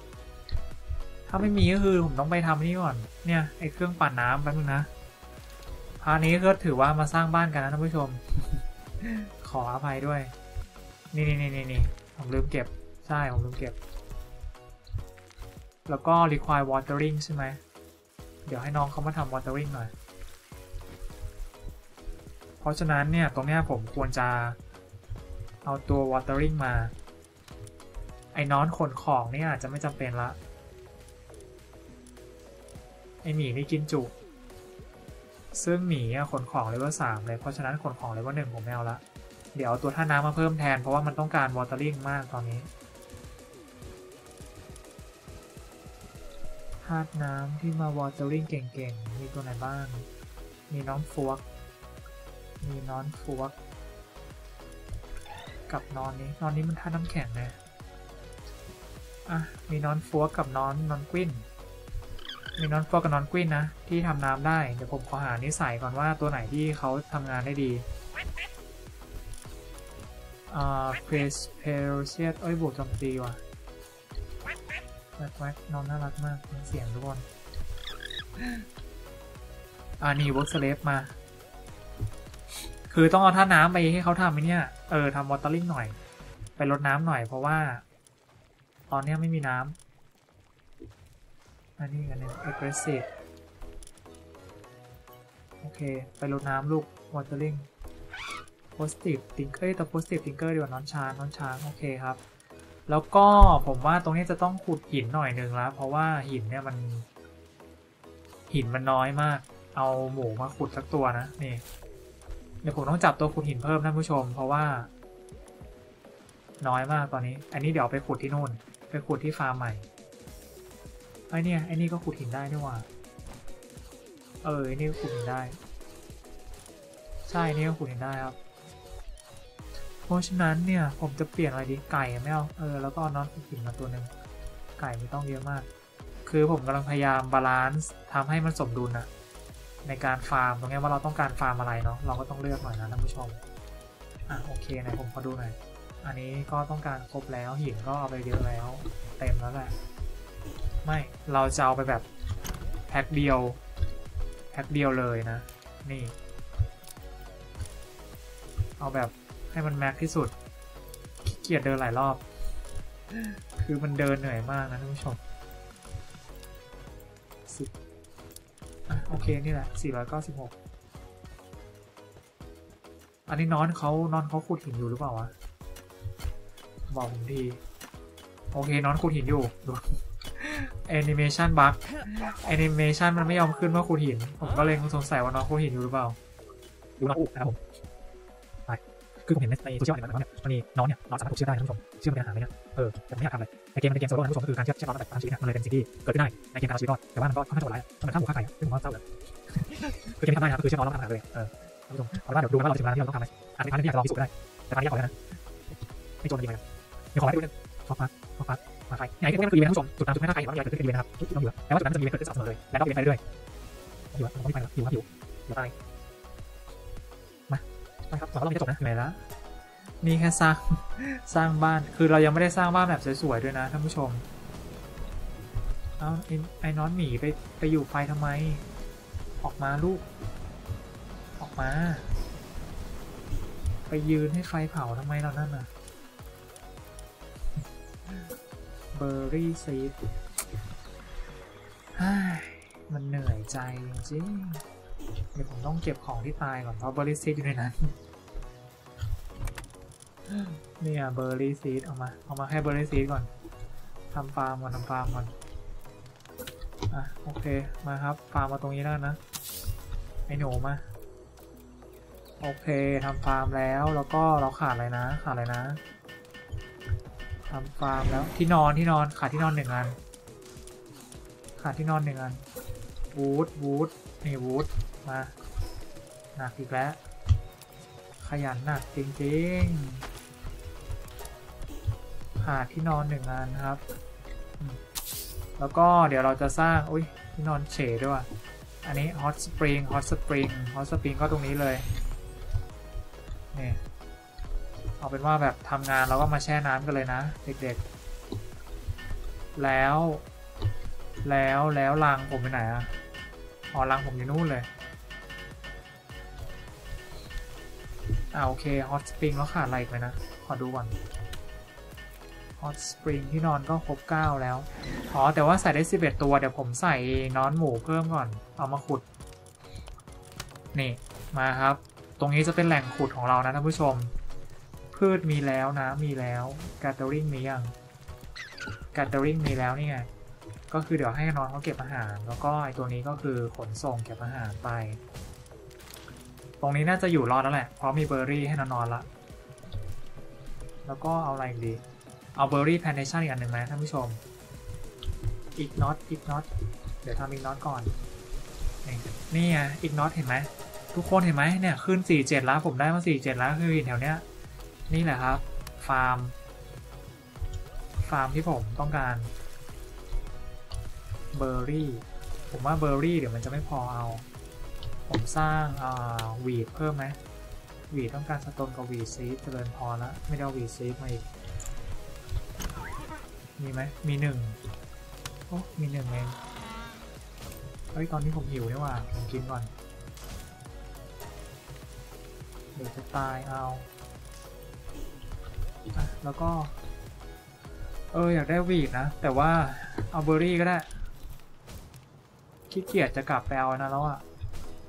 ถ้าไม่มีก็คือผมต้องไปทำนี่ก่อน เนี่ยไอเครื่องปั่นน้ำแป๊บนึงนะพานี้ก็ถือว่ามาสร้างบ้านกันนะท่านผู้ชม ขออภัยด้วย นี่นี่นี่นี่นผมลืมเก็บ ใช่ผมลืมเก็บ แล้วก็ require watering ใช่ไหม เดี๋ยวให้น้องเขามาทำ watering หน่อย เพราะฉะนั้นเนี่ย ตรงนี้ผมควรจะเอาตัว watering มา ไอ้นอนขนของเนี่ยอาจจะไม่จำเป็นละ ไอหมีนี่กินจุ ซึ่งหมีอะขนของเลเวลสามเลย เพราะฉะนั้นขนของเลเวลหนึ่งผมไม่เอาละ เดี๋ยวเอาตัวท่าน้ำมาเพิ่มแทน เพราะว่ามันต้องการวอเตอริงมากตอนนี้ธาตุน้ำที่มาวอเตอริงเก่งๆ มีตัวไหนบ้าง มีน้องฟวก มีน้อนฟวก กับนอนนี้ นอนนี้มันท่าน้ำแข็งนะอะ มีนอนฟวกกับนอนนอนกวิน มีนอนฟวกกับนอนกวินนะ ที่ทำน้ำได้ เดี๋ยวผมขอหานิสัยก่อนว่าตัวไหนที่เขาทำงานได้ดีอ่าเพรสเพรเซียสเอ้ยบวกโจมตีว่ะแวกแวกน้องน่ารักมากเสียงทุกคนอ่านี่ work slave มา คือต้องเอาท่าน้ำไปให้เขาทำไหมเนี่ย เออทำ watering หน่อย ไปรดน้ำหน่อยเพราะว่า ตอนนี้ไม่มีน้ำ อันนี้กันเนี่ย aggressive โอเค ไปรดน้ำลูก watering positive thinker เอ้ยแต่ positive thinker ดีกว่าน้อนช้างน้อนช้าง โอเคครับ แล้วก็ผมว่าตรงนี้จะต้องขุดหินหน่อยหนึ่งแล้ว เพราะว่าหินเนี่ยมัน หินมันน้อยมาก เอาหมูมาขุดสักตัวนะ นี่ เดี๋ยวผมต้องจับตัวขุดหินเพิ่มท่านผู้ชม เพราะว่า น้อยมากตอนนี้ อันนี้เดี๋ยวไปขุดที่นู่น ไปขุดที่ฟาร์มใหม่ ไอเนี่ยไอนี่ก็ขุดหินได้นี่หว่า เออไอนี่ก็ขุดหินได้ ใช่ไอนี่ก็ขุดหินได้ครับ เพราะฉะนั้นเนี่ยผมจะเปลี่ยนอะไรดีไก่ไม่เอาเออแล้วก็เอนขุดหินมาตัวหนึ่งไก่ไม่ต้องเยอะมาก คือผมกำลังพยายามบาลานซ์ทำให้มันสมดุลนะในการฟาร์มตรงนี้ว่าเราต้องการฟาร์มอะไรเนาะเราก็ต้องเลือกหน่อยนะท่านผู้ชมอะโอเคไหนผมขอดูหน่อยอันนี้ก็ต้องการครบแล้วหินก็เอาไปเยอะแล้ว เต็มแล้วแหละ ไม่เราจะเอาไปแบบแพ็คเดียว แพ็คเดียวเลยนะ นี่ เอาแบบให้มันแม็กที่สุดขี้เกียจเดินหลายรอบ คือมันเดินเหนื่อยมากนะท่านผู้ชมสิบโอเค นี่แหละ 496 อันนี้นอนเขานอนเขาขุดหินอยู่หรือเปล่าวะ บอกผมที โอเค นอนขุดหินอยู่ดู แอนิเมชันบั๊กแอนิเมชันมันไม่ยอมขึ้นว่าขุดหิน ผมก็เลยสงสัยว่าน้องขุดหินอยู่หรือเปล่าดูน้องอุนะครับผมไปคือผมเห็นในในโซเชียลเนี่ยมันเนี่ยมันมีน้องเนี่ยน้องสามารถถูกเชือดได้นะท่านผู้ชมเชือดมันเป็นอาหารไหมเนี่ยเออแต่ไม่อยากทำเลยในเกมมันเป็นเกมโซโล่นะท่านผู้ชมก็คือการเชือดเชือดน้องแบบตามชีวิตเนี่ยมันเลยเป็นสิ่งที่เกิดขึ้นได้ในเกมการเอาชีวิตรอดแต่ว่ามันก็ค่อนข้างโหดร้ายอะมันเหมือนฆ่าหมูฆ่าไก่อะซึ่งผมว่าเศร้าเลยคือเกมที่ทำได้นะก็คือเชือดน้องแล้วทำอาหารเลยเออท่านผู้ชมเอาเป็นว่าเดี๋ยวดูว่าเราถึงเวลาที่เราต้องทำไหมอันนี้อันนี้อยากลองพิสูจน์ก็ได้แต่ตอนนี้อยากขอเลยนะไม่โจมตีไปกันเดี๋ยวขอให้ดูนึงฟอฟัสฟอฟัส มาไฟไหนที่นี่นคืออีเวนต์ท่านผู้ชมจุดนั้นจุดไม่ถ้าใครเห็นว่ามีอะไรเกิดขึ้นในอีเวนต์นะครับต้องอยู่แต่ว่าจุดนั้นจะมีอีเวนต์เกิดขึ้นสม่ำเสมอเลยและต้องอีเวนต์ไปเรื่อยๆอยู่อะผมไม่ไปแล้วอยู่ครับอยู่เดี๋ยวไปมาไปครับเราต้องจะจบนะไหนละนี่แค่สร้างสร้างบ้านคือเรายังไม่ได้สร้างบ้านแบบสวยๆด้วยนะท่านผู้ชมเอาไอ้ไอ้น้อนหมีไปไปอยู่ไฟทำไม ออกมาลูก ออกมา ไปยืนให้ไฟเผาทำไมเรานั่นน่ะ Berry Seed มันเหนื่อยใจจริงๆ เดี๋ยวผมต้องเก็บของที่ตายก่อนเพราะ Berry Seed อยู่ในนั้นเนี่ย Berry Seed เอามา เอามาแค่ Berry Seed ก่อนทำฟาร์มก่อนทำฟาร์มก่อน อะ โอเค มาครับ ฟาร์มมาตรงนี้แล้วนะ ไอหนูมา โอเคทำฟาร์มแล้ว แล้วก็เราขาดอะไรนะ ขาดอะไรนะ ทำฟาร์มแล้วที่นอนที่นอนขาดที่นอนหนึ่งอัน ขาดที่นอนหนึ่งอัน wood wood นี่ wood มาหนักอีกแล้ว ขยันหนักจริงๆขาดที่นอนหนึ่งอันครับอืมแล้วก็เดี๋ยวเราจะสร้างอุ้ยที่นอนเฉดด้วยว่ะอันนี้ hot spring hot spring hot spring ก็ตรงนี้เลยนี่ เอาเป็นว่าแบบทำงานเราก็มาแช่น้ำกันเลยนะ เด็กๆ แล้ว แล้วแล้วรังผมไปไหนอะอ๋อรังผมอยู่นู่นเลยอ่าโอเค hot spring แล้วขาดอะไรอีกไหมนะ ขอดูก่อน hot spring ที่นอนก็ครบ 9 แล้ว อ๋อ แต่ว่าใส่ได้ 11 ตัว เดี๋ยวผมใส่นอนหมูเพิ่มก่อน เอามาขุด นี่ มาครับ ตรงนี้จะเป็นแหล่งขุดของเรานะท่านผู้ชม พืชมีแล้วนะมีแล้ว gathering มียัง gathering มีแล้วนี่ไงก็คือเดี๋ยวให้นอนเขาเก็บอาหาร แล้วก็ไอตัวนี้ก็คือขนส่งเก็บอาหารไป ตรงนี้น่าจะอยู่รอดแล้วแหละเพราะมีเบอร์รี่ให้นอนนอนละแล้วก็เอาอะไรดี เอา berry plantation อีกอันหนึ่งไหมท่านผู้ชมอีกน็อตอีกน็อตเดี๋ยวทำอีกน็อตก่อนนี่นี่ไงอีกน็อตเห็นไหมทุกคนเห็นไหมเนี่ยขึ้น 47 แล้วผมได้มา 47 แล้วคือแถวเนี้ย นี่แหละครับ ฟาร์ม ฟาร์มที่ผมต้องการเบอร์รี่ ผมว่าเบอร์รี่เดี๋ยวมันจะไม่พอเอา ผมสร้างอ่า wheat เพิ่มไหม wheat ต้องการ stone กับ wheat seed เจริญพร ไม่ได้เอา wheat seed มาอีก มีไหมมีหนึ่งโอ้มีหนึ่งเองเฮ้ย ตอนนี้ผมหิวนี่ว่าผมกินก่อน เดี๋ยวจะตายเอา แล้วก็ เออ อยากได้วีดนะ แต่ว่าเอาเบอร์รี่ก็ได้ ขี้เกียจจะกลับไปเอานะแล้วอะ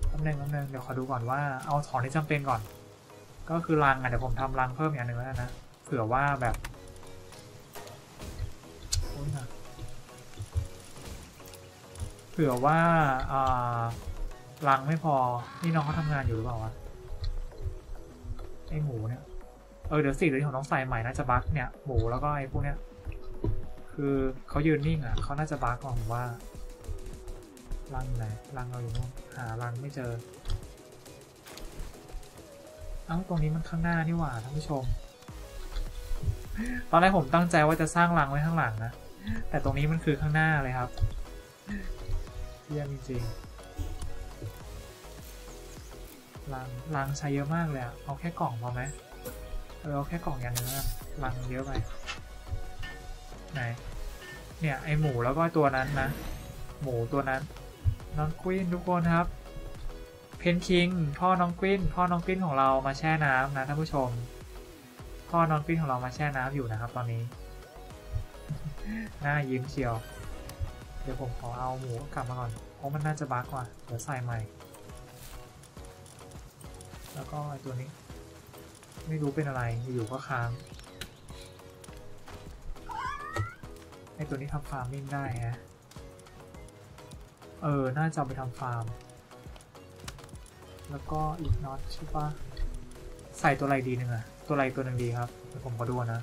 แป๊บนึงแป๊บนึงเดี๋ยวขอดูก่อนว่าเอาของที่จำเป็นก่อน ก็คือรังอะเดี๋ยวผมทำรังเพิ่มอย่างหนึ่งแล้วนะ เผื่อว่าแบบเผื่อว่าอ่ารังไม่พอ นี่น้องเขาทำงานอยู่หรือเปล่าวะ ไอหมูเนี่ย เออเดี๋ยวสิเดี๋ยวผมต้องใส่ใหม่น่าจะบั๊กเนี่ยหมูแล้วก็ไอ้พวกเนี้ย คือเขายืนนิ่งอะเขาน่าจะบั๊กก่อนผมว่ารังไหนรังเราอยู่นู่นหารังไม่เจอ เอ้าตรงนี้มันข้างหน้านี่หว่าท่านผู้ชม ตอนแรกผมตั้งใจว่าจะสร้างรังไว้ข้างหลังนะ แต่ตรงนี้มันคือข้างหน้าเลยครับเยี่ยมจริงรังรังใช้เยอะมากเลยอะเอาแค่กล่องพอไหม เออเอาแค่กล่องอย่างหนึงแล้วกันรังเยอะไป ไหน เนี่ย ไอหมูแล้วก็ตัวนั้นนะ หมูตัวนั้น น้องควินทุกคนครับ เพนคิง พ่อน้องกวินพ่อน้องกวินของเรามาแช่น้ำนะท่านผู้ชม พ่อน้องกวินของเรามาแช่น้ำอยู่นะครับ ตอนนี้ หน้ายิ้มเชียว เดี๋ยวผมขอเอาหมูกลับมาก่อน เพราะมันน่าจะบั๊กว่ะเดี๋ยวใส่ใหม่ แล้วก็ไอตัวนี้ ไม่รู้เป็นอะไรอยู่ๆก็ค้างไอตัวนี้ทำฟาร์มมิ่งได้ฮะ เออ น่าจะไปทำฟาร์ม แล้วก็อีกน็อตใช่ปะใส่ตัวอะไรดีหนึ่งอะตัวอะไรตัวหนึ่งดีครับเดี๋ยวผมก็ดูนะ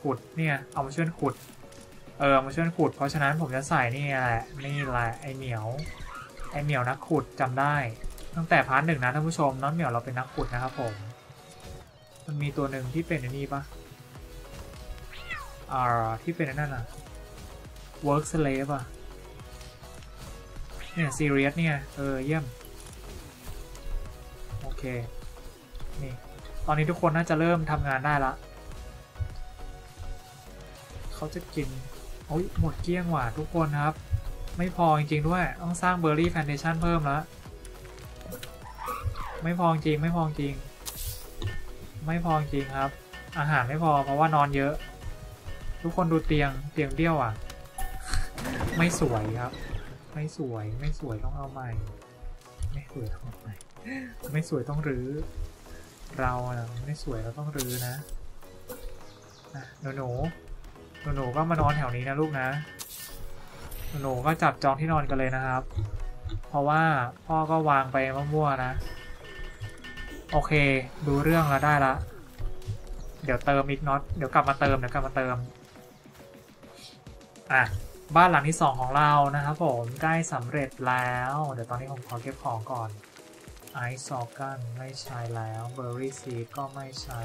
ขุดเนี่ย เอามาช่วยขุด เออ เอามาช่วยขุด เพราะฉะนั้นผมจะใส่นี่แหละ นี่แหละ ไอเหมียว ไอเหมียวนักขุดจำได้ ตั้งแต่ part หนึ่งนะท่านผู้ชมน้องเหมียวเราเป็นนักขุดนะครับผม มันมีตัวหนึ่งที่เป็นอันนี้ปะอ่าที่เป็นไอ้นั่นอะ work slave อะเนี่ย serious เนี่ย เออ เยี่ยม โอเค นี่ ตอนนี้ทุกคนน่าจะเริ่มทำงานได้ละ เขาจะกิน โอ้ยหมดเกลี้ยงว่ะทุกคนครับ ไม่พอจริง ๆ ด้วย ต้องสร้างเบอร์รี่แพนเทชันเพิ่มล้วไม่พอจริง ไม่พอจริง ไม่พอจริงครับ อาหารไม่พอเพราะว่านอนเยอะ ทุกคนดูเตียงเตียงเบี้ยวอะ ไม่สวยครับ ไม่สวยไม่สวยต้องเอาใหม่ ไม่สวยต้องเอาใหม่ไม่สวยต้องรื้อ เราอะไม่สวยเราต้องรื้อนะนะหนูหนูหนูหนูก็มานอนแถวนี้นะลูกนะหนูหนูก็จับจองที่นอนกันเลยนะครับ เพราะว่าพ่อก็วางไปมั่วๆนะ โอเค ดูเรื่องแล้วได้ละ เดี๋ยวเติมอีกน็อตเดี๋ยวกลับมาเติมเดี๋ยวกลับมาเติม อะ บ้านหลังที่สองของเรานะครับผมใกล้สำเร็จแล้ว เดี๋ยวตอนนี้ผมขอเก็บของก่อนไอซ์ซอกันไม่ใช้แล้วเบอร์รี่ซีก็ไม่ใช้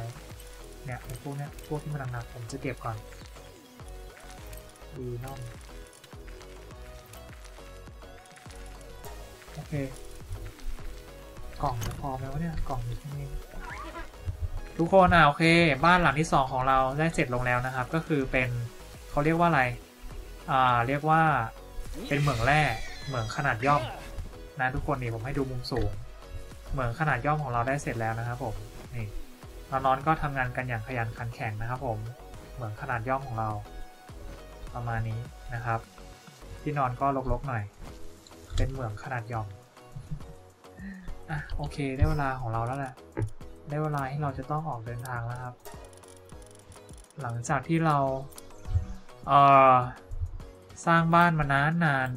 เนี่ยพวกเนี้ยพวกที่มันหนักๆผมจะเก็บก่อนดีนอมโอเค ล่องพอไหมวะเนี่ยกล่องอยู่ที่นี่ทุกคนอะโอเค บ้านหลังที่สองของเราได้เสร็จลงแล้วนะครับ ก็คือเป็นเขาเรียกว่าอะไรอ่าเรียกว่าเป็นเหมืองแร่เหมืองขนาดย่อมนะทุกคนนี่ผมให้ดูมุมสูง เหมืองขนาดย่อมของเราได้เสร็จแล้วนะครับผมนี่นองๆก็ทำงานกันอย่างขยันขันแข็งนะครับ ผมเหมืองขนาดย่อมของเรา ประมาณนี้นะครับ ที่นอนก็รกๆหน่อย เป็นเหมืองขนาดย่อม อะโอเคได้เวลาของเราแล้วแหละได้เวลาที่เราจะต้องออกเดินทางแล้วครับ หลังจากที่เราเอ่อสร้างบ้านมานานนาน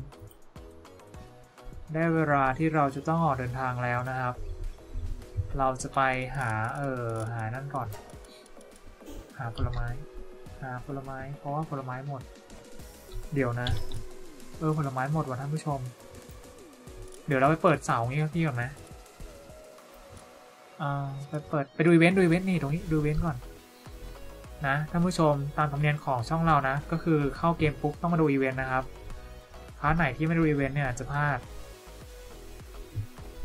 ได้เวลาที่เราจะต้องออกเดินทางแล้วนะครับ เราจะไปหาเออหานั่นก่อน หาผลไม้ หาผลไม้ เพราะว่าผลไม้หมด เดี๋ยวนะ เออผลไม้หมดว่ะท่านผู้ชม เดี๋ยวเราไปเปิดเสางี้ครับพี่ก่อนไหม ไปเปิดไปดูอีเวนต์ดูอีเวนต์นี่ตรงนี้ดูอีเวนต์ก่อนนะท่านผู้ชมตามธรรมเนียมของช่องเรานะ ก็คือเข้าเกมปุ๊บต้องมาดูอีเวนต์นะครับ part ไหนที่ไม่ดูอีเวนต์เนี่ยจะพลาด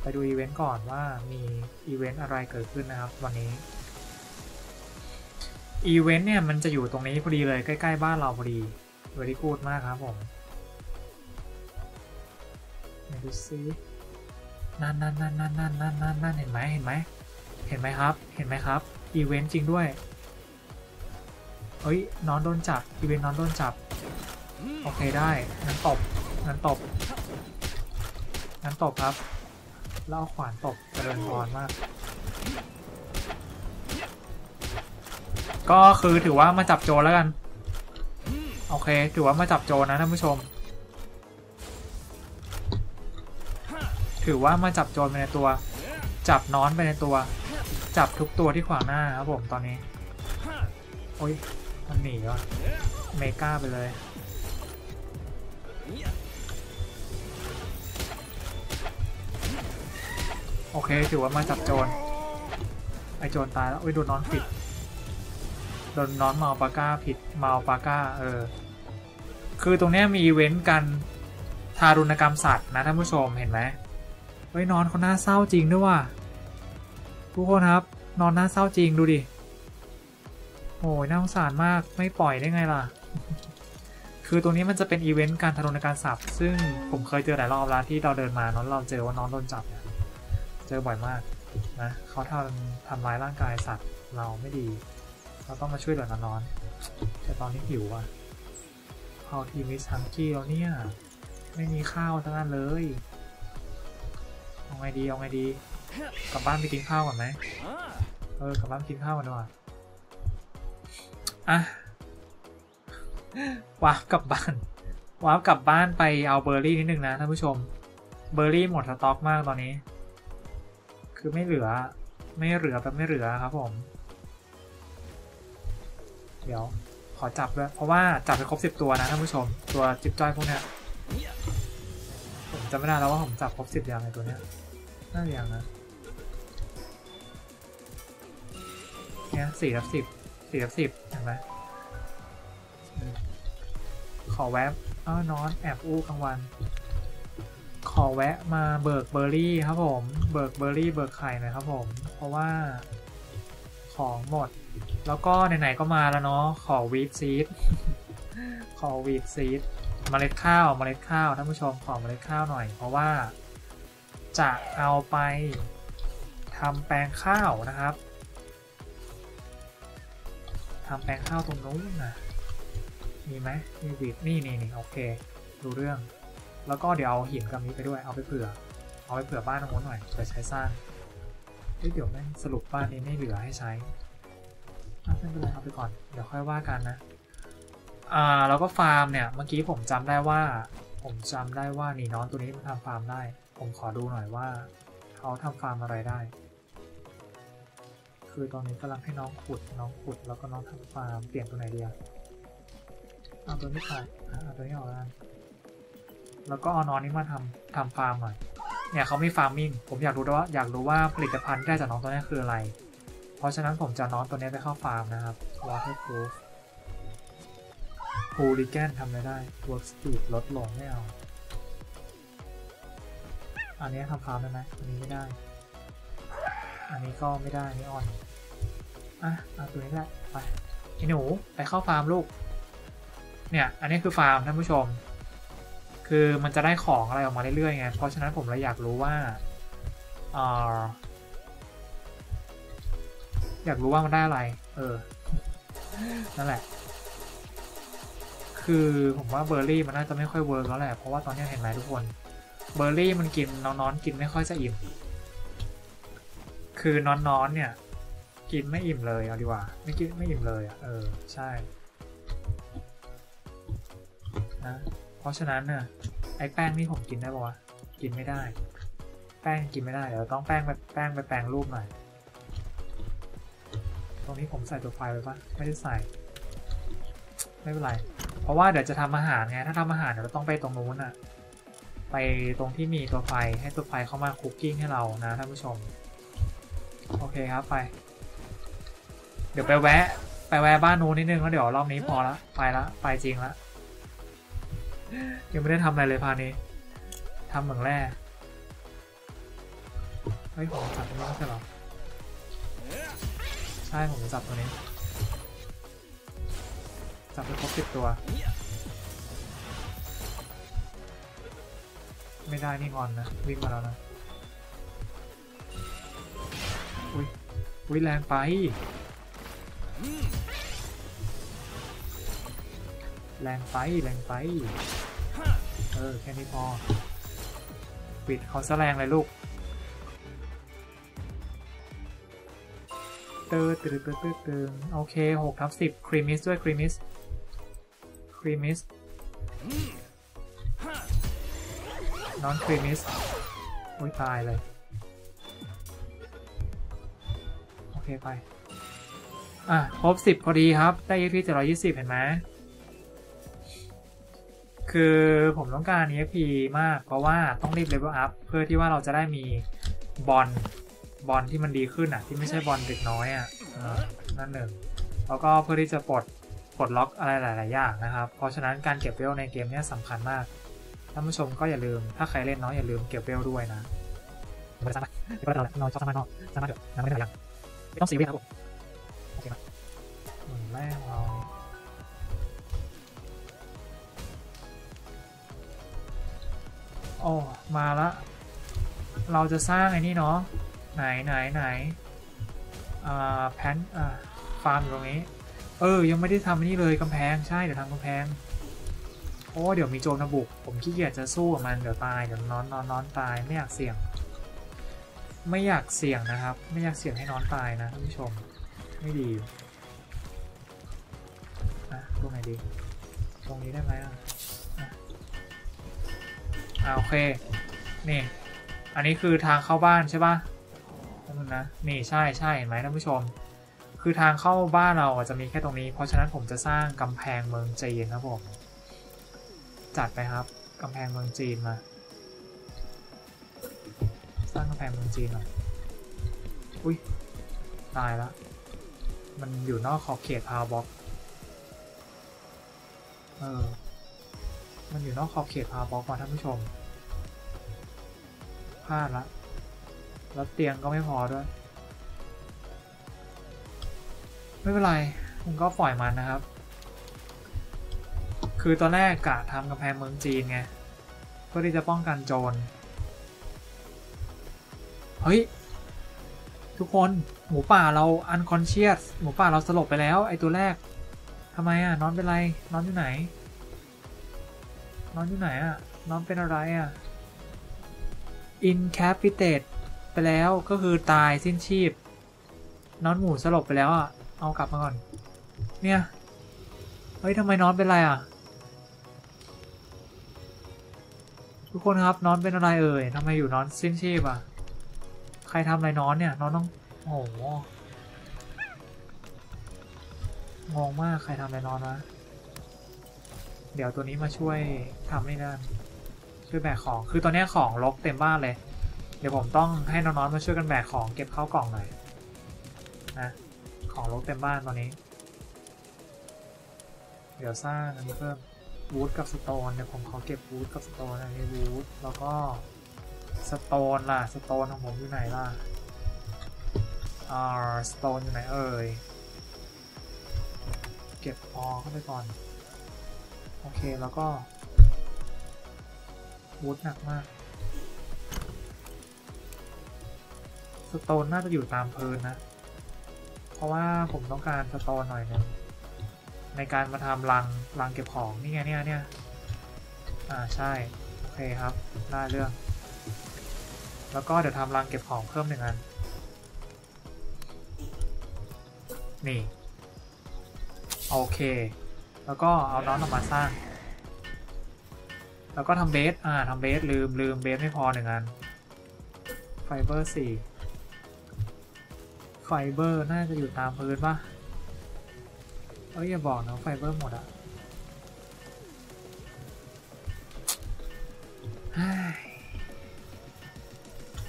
ไปดูอีเวนต์ก่อนว่ามีอีเวนต์อะไรเกิดขึ้นนะครับ วันนี้อีเวนต์เนี่ยมันจะอยู่ตรงนี้พอดีเลยใกล้ๆบ้านเราพอดี very good มากครับผมดูซินั่นนั่นนั่นนั่นนั่นนั่นนั่นเห็นไหมเห็นไหม เห็นไหมครับ เห็นไหมครับ อีเวนต์จริงด้วยเฮ้ยน้อนโดนจับ อีเวนต์น้อนโดนจับ โอเคได้งั้นตบงั้นตบงั้นตบครับแล้วเอาขวานตบเจริญพรมาก ก็คือถือว่ามาจับโจแล้วกัน โอเค ถือว่ามาจับโจนะท่านผู้ชม ถือว่ามาจับโจรไปในตัว จับน้อนไปในตัว จับทุกตัวที่ขวางหน้าครับผมตอนนี้ โอ้ย มันหนีว่ะเมกาไปเลยโอเคถือว่ามาจับโจรไอโจรตายแล้วโอ้ยโดนน้อนผิดโดนน้อนเมาปาก้าผิดเมาปาก้าเออคือตรงเนี้ยมีอีเวนต์กันทารุณกรรมสัตว์นะท่านผู้ชมเห็นไหมเฮ้ยนอนเขาหน้าเศร้าจริงด้วยว่ะ ทุกคนครับ นอนหน้าเศร้าจริงดูดิ โอ้ยน่าสงสารมากไม่ปล่อยได้ไงล่ะ คือตรงนี้มันจะเป็นอีเวนต์การทารุณกรรสัตว์ซึ่งผมเคยเจอหลายรอบแล้วที่เราเดินมาน้องเราเจอว่าน้องโดนจับเนี่ยเจอบ่อยมากนะเขาทำทำร้ายร่างกายสัตว์เราไม่ดี เราต้องมาช่วยเหลือน้องๆแต่ตอนนี้หิวอะพอทีมิสทังกี้แล้วเนี่ย ไม่มีข้าวทั้งนั้นเลย เอาไงดี เอาไงดี กลับบ้านไปกินข้าวก่อนไหมเออกลับบ้านกินข้าวกันดีกว่าอะว้าวกลับบ้านว้าวกลับบ้านไปเอาเบอร์รี่นิดนึงนะท่านผู้ชม เบอร์รี่หมดสต็อกมากตอนนี้ คือไม่เหลือ ไม่เหลือแบบไม่เหลือครับผม เดี๋ยวขอจับด้วยเพราะว่าจับไปครบสิบตัวนะท่านผู้ชม ตัวจิ๊บจ้อยพวกเนี้ยผมจำไม่ได้แล้วว่าผมจับครบสิบอยังในตัวเนี้ยน่าจะยังนะ เนี่ยสี่ทับสิบสี่ทับสิบเห็นไหมขอแวบอ้านอนแอบอู้กลางวัน ขอแวะมาเบิกเบอร์รี่ครับผม เบิกเบอร์รี่เบิกไข่หน่อยครับผม เพราะว่าของหมด แล้วก็ไหนๆก็มาแล้วเนาะ ขอ wheat seed ขอ wheat seed เมล็ดข้าว เมล็ดข้าวท่านผู้ชมขอเมล็ดข้าวหน่อย เพราะว่าจะเอาไปทำแปลงข้าวนะครับ ทำแปลงข้าวตรงนู้นนะมีไหมมีวีดนี่นี่นี่โอเคดูเรื่อง แล้วก็เดี๋ยวเอาหินกับนี้ไปด้วยเอาไปเผื่อ เอาไปเผื่อบ้านตรงนู้นหน่อยไปใช้สร้างเดี๋ยวแม่งสรุปบ้านนี้ไม่เหลือให้ใช้อะไม่เป็นไรเอาไปก่อนเดี๋ยวค่อยว่ากันนะอ่าแล้วก็ฟาร์มเนี่ยเมื่อกี้ผมจำได้ว่า ผมจำได้ว่านี่น้องตัวนี้มันทำฟาร์มได้ ผมขอดูหน่อยว่า เขาทำฟาร์มอะไรได้ คือตอนนี้กำลังให้น้องขุดน้องขุดแล้วก็น้องทำฟาร์มเปลี่ยนตัวไหนดีอะเอาตัวนี้ไปเอาตัวนี้ออกแล้วกันแล้วก็เอาน้องนี้มาทำทำฟาร์มหน่อยเนี่ยเขามี farming ผมอยากรู้ด้วยว่าอยากรู้ว่าผลิตภัณฑ์ที่ได้จากน้องตัวนี้คืออะไร เพราะฉะนั้นผมจะน้องตัวนี้ไปเข้าฟาร์มนะครับ waterproof hooligan ทำอะไรได้ work speed ลดลงไม่เอา อันนี้ทำฟาร์มได้ไหมอันนี้ไม่ได้ อันนี้ก็ไม่ได้อันนี่อ่อนอะเอาตัวนี้แหละไปไอ้หนูไปเข้าฟาร์มลูก เนี่ยอันนี้คือฟาร์มท่านผู้ชม คือมันจะได้ของอะไรออกมาเรื่อยๆไงเพราะฉะนั้นผมเลยอยากรู้ว่าเอออยากรู้ว่ามันได้อะไร เออ นั่นแหละ คือผมว่าเบอร์รี่มันน่าจะไม่ค่อยเวิร์กแล้วแหละ เพราะว่าตอนนี้เห็นไหมทุกคน เบอร์รี่มันกินน้อนๆกินไม่ค่อยจะอิ่ม คือน้อนๆเนี่ย กินไม่อิ่มเลยเอาดีกว่า ไม่กินไม่อิ่มเลยอะเออใช่นะเพราะฉะนั้นเนี่ยไอ้แป้งนี่ผมกินได้ปะวะกินไม่ได้ แป้งกินไม่ได้เดี๋ยวต้องแป้งไปแป้งไปแปลงรูปหน่อยตรงนี้ผมใส่ตัวไฟไว้ปะไม่ได้ใส่ไม่เป็นไร เพราะว่าเดี๋ยวจะทำอาหารไง ถ้าทำอาหารเดี๋ยวเราต้องไปตรงนู้นอะไปตรงที่มีตัวไฟให้ตัวไฟเข้ามาคุกกิ้งให้เรานะท่านผู้ชม โอเคครับไป เดี๋ยวไปแวะ ไปแวะบ้านนู้นนิดนึงแล้วเดี๋ยวรอบนี้พอละไปละไปจริงละยังไม่ได้ทำอะไรเลยพานี้ทำเหมืองแร่เฮ้ยผมจับตัวนี้ใช่หรอใช่ผมจับตัวนี้ จับไปครบสิบตัว ไม่ได้นี่งอนนะวิ่งมาแล้วนะ อุ้ยอุ้ยแรงไปแรงไปแรงไปเออแค่นี้พอปิดเขาซะแรงเลยลูกเตอร์ตึ๊ดตึ๊ดตึ๊ดตึ๊ดโอเคหกทับสิบครีมิสด้วยครีมิสครีมิสนอนครีมิสอุ้ยตายเลย เคไป อะ ครบสิบพอดีครับ ได้ EXP 720 เห็นไหม คือผมต้องการ EXP มาก เพราะว่าต้องรีบเลเวลอัพ เพื่อที่ว่าเราจะได้มีบอล บอลที่มันดีขึ้นอะ ที่ไม่ใช่บอลเด็กน้อยอะนั่นหนึ่ง แล้วก็เพื่อที่จะปลด ปลดล็อกอะไรหลาย ๆ อย่างนะครับ เพราะฉะนั้นการเก็บเวลในเกมนี้สำคัญมาก ท่านผู้ชมก็อย่าลืม ถ้าใครเล่นน้อยอย่าลืมเก็บเวลด้วยนะไม่ได้สร้างไปเดี๋ยวก็เราเราชอบสร้างบ้านนอกสร้างบ้านเถอะน้ำไม่ได้หลายอย่าง ไม่ต้องซีเรียสครับผมโอเคมาเหมือนแม่ของเราโอ้มาละ เราจะสร้างไอ้นี่เนาะไหนไหนไหนอ่าแพนอ่าฟาร์มอยู่ตรงนี้ เออ ยังไม่ได้ทำอันนี่เลยกำแพงใช่เดี๋ยวทำกำแพงโอ้เดี๋ยวมีโจรมาบุก ผมขี้เกียจจะสู้กับมันเดี๋ยวตายเดี๋ยวนอนนอนนอนตายไม่อยากเสี่ยง ไม่อยากเสี่ยงนะครับ ไม่อยากเสี่ยงให้นอนตายนะท่านผู้ชม ไม่ดีอะตรงไหนดี ตรงนี้ได้ไหมอะอะอ่าโอเค นี่ อันนี้คือทางเข้าบ้านใช่ปะนั่นนะ นี่ใช่ใช่เห็นไหมท่านผู้ชม คือทางเข้าบ้านเราจะมีแค่ตรงนี้ เพราะฉะนั้นผมจะสร้างกำแพงเมืองจีนครับผม จัดไปครับกำแพงเมืองจีนมา สร้างกำแพงเมืองจีนหน่อยอุ้ยตายแล้วมันอยู่นอกขอบเขตพาวบ็อกเออมันอยู่นอกขอบเขตพาวบ็อกมาท่านผู้ชมพลาดละแล้วเตียงก็ไม่พอด้วย ไม่เป็นไรมันก็ปล่อยมันนะครับ คือตอนแรกกะทำกำแพงเมืองจีนไงเพื่อที่จะป้องกันโจร เฮ้ย ทุกคนหมูป่าเรา unconscious หมูป่าเราสลบไปแล้วไอตัวแรกทำไมอะนอนเป็นไรนอนอยู่ไหน นอนอยู่ไหนอะนอนเป็นอะไรอะ incapitate ไปแล้วก็คือตายสิ้นชีพนอนหมูสลบไปแล้วอะ เอากลับมาก่อน เนี่ย เฮ้ยทำไมนอนเป็นไรอะ ทุกคนครับนอนเป็นอะไรเอ่ยทำไมอยู่นอนสิ้นชีพอะ ครทำอะไรน้อนเนี่ยน้อนต้องโอ้โหงงมากใครทำอะไรน้อนวะเดี๋ยวตัวนี้มาช่วยทำให้นั่นช่วยแบกของคือตอนนี้ของลกเต็มบ้านเลย เดี๋ยวผมต้องให้น้องๆมาช่วยกันแบกของเก็บเข้ากล่องหน่อยนะของลกเต็มบ้านตอนนี้ เดี๋ยวสร้างอันนี้เพิ่มวูดกับสโตนเดี๋ยวผมขอเก็บวูดกับสโตนอันนี้วูดแล้วก็ สโตนล่ะ สโตนของผมอยู่ไหนล่ะอ่าสโตนอยู่ไหนเอ่ย เก็บออเข้าไปก่อน โอเค แล้วก็วูดหนักมาก สโตนน่าจะอยู่ตามพื้นนะ เพราะว่าผมต้องการสโตนหน่อยนึงในการมาทำรังรังเก็บของ นี่ไงเนี่ยเนี่ยอ่า ใช่ โอเคครับ ได้เรื่อง แล้วก็เดี๋ยวทำรังเก็บของเพิ่มหนึ่งอัน นี่ โอเค แล้วก็เอาน้องออกมาสร้าง แล้วก็ทำเบส อ่าทำเบส ลืมลืมเบสไม่พอหนึ่งอัน ไฟเบอร์สี่ไฟเบอร์น่าจะอยู่ตามพื้นปะเอ้ยอย่าบอกนะไฟเบอร์หมดอะ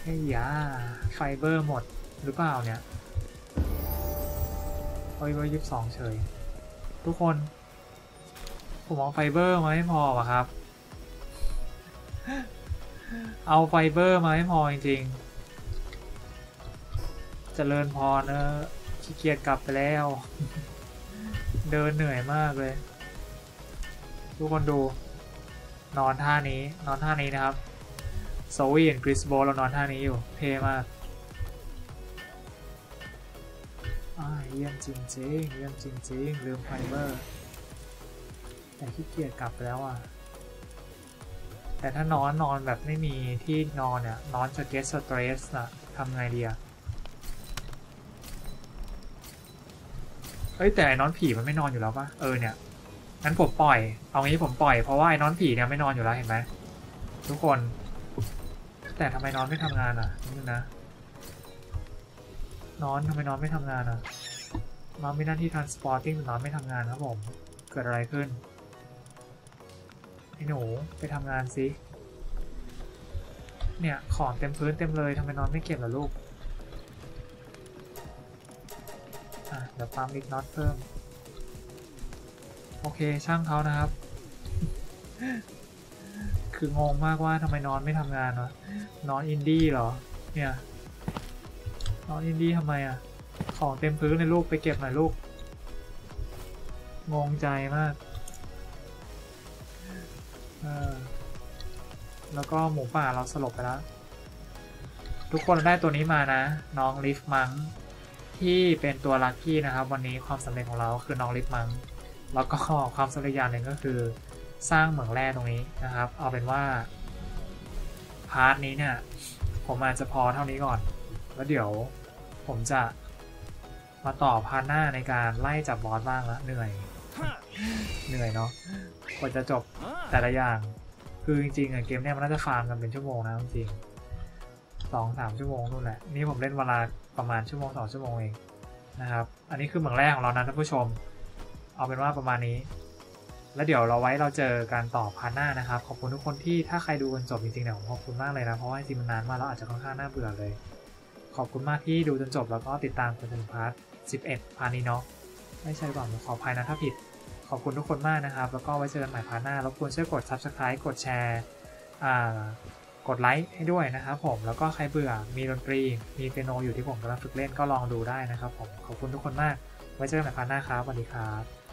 เฮ้ยยาไฟเบอร์หมดหรือเปล่าเนี่ยไฟเบอร์ยี่สิบสองเฉย ทุกคน ผมเอาไฟเบอร์มาไม่พอวะครับ เอาไฟเบอร์มาไม่พอจริงๆ เจริญพรเนอะขี้เกียจกลับไปแล้ว เดินเหนื่อยมากเลย ทุกคนดู นอนท่านี้ นอนท่านี้นะครับ Zoe กับ Grizzbolt เรานอนท่านี้อยู่ เท่มากอ่าเยี่ยมจริงๆเยี่ยมจริงๆลืมไฟเบอร์ แต่ขี้เกียจกลับไปแล้วอะ แต่ถ้านอนนอนแบบไม่มีที่นอนเนี่ยนอนจะเกสสเตรสอะทำไงดีอะเอ้ยแต่ไอ้นอนผีมันไม่นอนอยู่แล้วปะเออเนี่ยงั้นผมปล่อย เอางี้ผมปล่อยเพราะว่าไอ้นอนผีเนี่ยไม่นอนอยู่แล้วเห็นไหมทุกคน แต่ทำไมนอนไม่ทำงานอะนี่นะ นอนทำไมนอนไม่ทำงานอะนอนมีหน้าที่ transporting แต่นอนไม่ทำงานครับผม เกิดอะไรขึ้นไอ้หนูไปทำงานสิเนี่ย ของเต็มพื้นเต็มเลยทำไมนอนไม่เก็บล่ะลูกอะเดี๋ยวปั๊มอีกน็อตเพิ่ม โอเคช่างเขานะครับ คืองงมากว่าทำไมนอนไม่ทำงานวะนอนอินดี้เหรอ เนี่ย นอนอินดี้ทำไมอะ ของเต็มพื้นเลยลูกไปเก็บหน่อยลูก งงใจมากเออแล้วก็หมูป่าเราสลบไปแล้ว ทุกคนได้ตัวนี้มานะ น้องลิฟมังที่เป็นตัวลัคกี้นะครับ วันนี้ความสำเร็จของเราคือน้องลิฟมังแล้วก็ความสำเร็จอย่างหนึ่งก็คือ สร้างเหมืองแร่ตรงนี้นะครับ เอาเป็นว่า part นี้เนี่ย ผมอาจจะพอเท่านี้ก่อน แล้วเดี๋ยวผมจะมาต่อ part หน้าในการไล่จับบอสบ้างแล้วเหนื่อย เหนื่อยเนาะกว่าจะจบแต่ละอย่าง คือจริงๆอะเกมเนี้ยมันน่าจะฟาร์มกันเป็นชั่วโมงนะจริงสองสามชั่วโมงนู่นแหละ นี่ผมเล่นเวลาประมาณชั่วโมงสองชั่วโมงเองนะครับ อันนี้คือเหมืองแรกของเรานะท่านผู้ชม เอาเป็นว่าประมาณนี้ แล้วเดี๋ยวเราไว้เราเจอกันต่อ part หน้านะครับ ขอบคุณทุกคนที่ถ้าใครดูจนจบจริงๆเนี่ยผมขอบคุณมากเลยนะ เพราะว่าจริงมันนานมากแล้วอาจจะค่อนข้างน่าเบื่อเลย ขอบคุณมากที่ดูจนจบแล้วก็ติดตามจนถึง part 11 part นี้เนาะ ไม่ใช่ก่อนผมขออภัยนะถ้าผิด ขอบคุณทุกคนมากนะครับ แล้วก็ไว้เจอกันใหม่ part หน้ารบกวนช่วยกด subscribe กดแชร์กดไลค์ให้ด้วยนะครับผม แล้วก็ใครเบื่อ มีดนตรี มีเปียโนอยู่ที่ผมกำลังฝึกเล่นก็ลองดูได้นะครับผม ขอบคุณทุกคนมาก ไว้เจอกันใหม่พาร์ทหน้าครับ สวัสดีครับ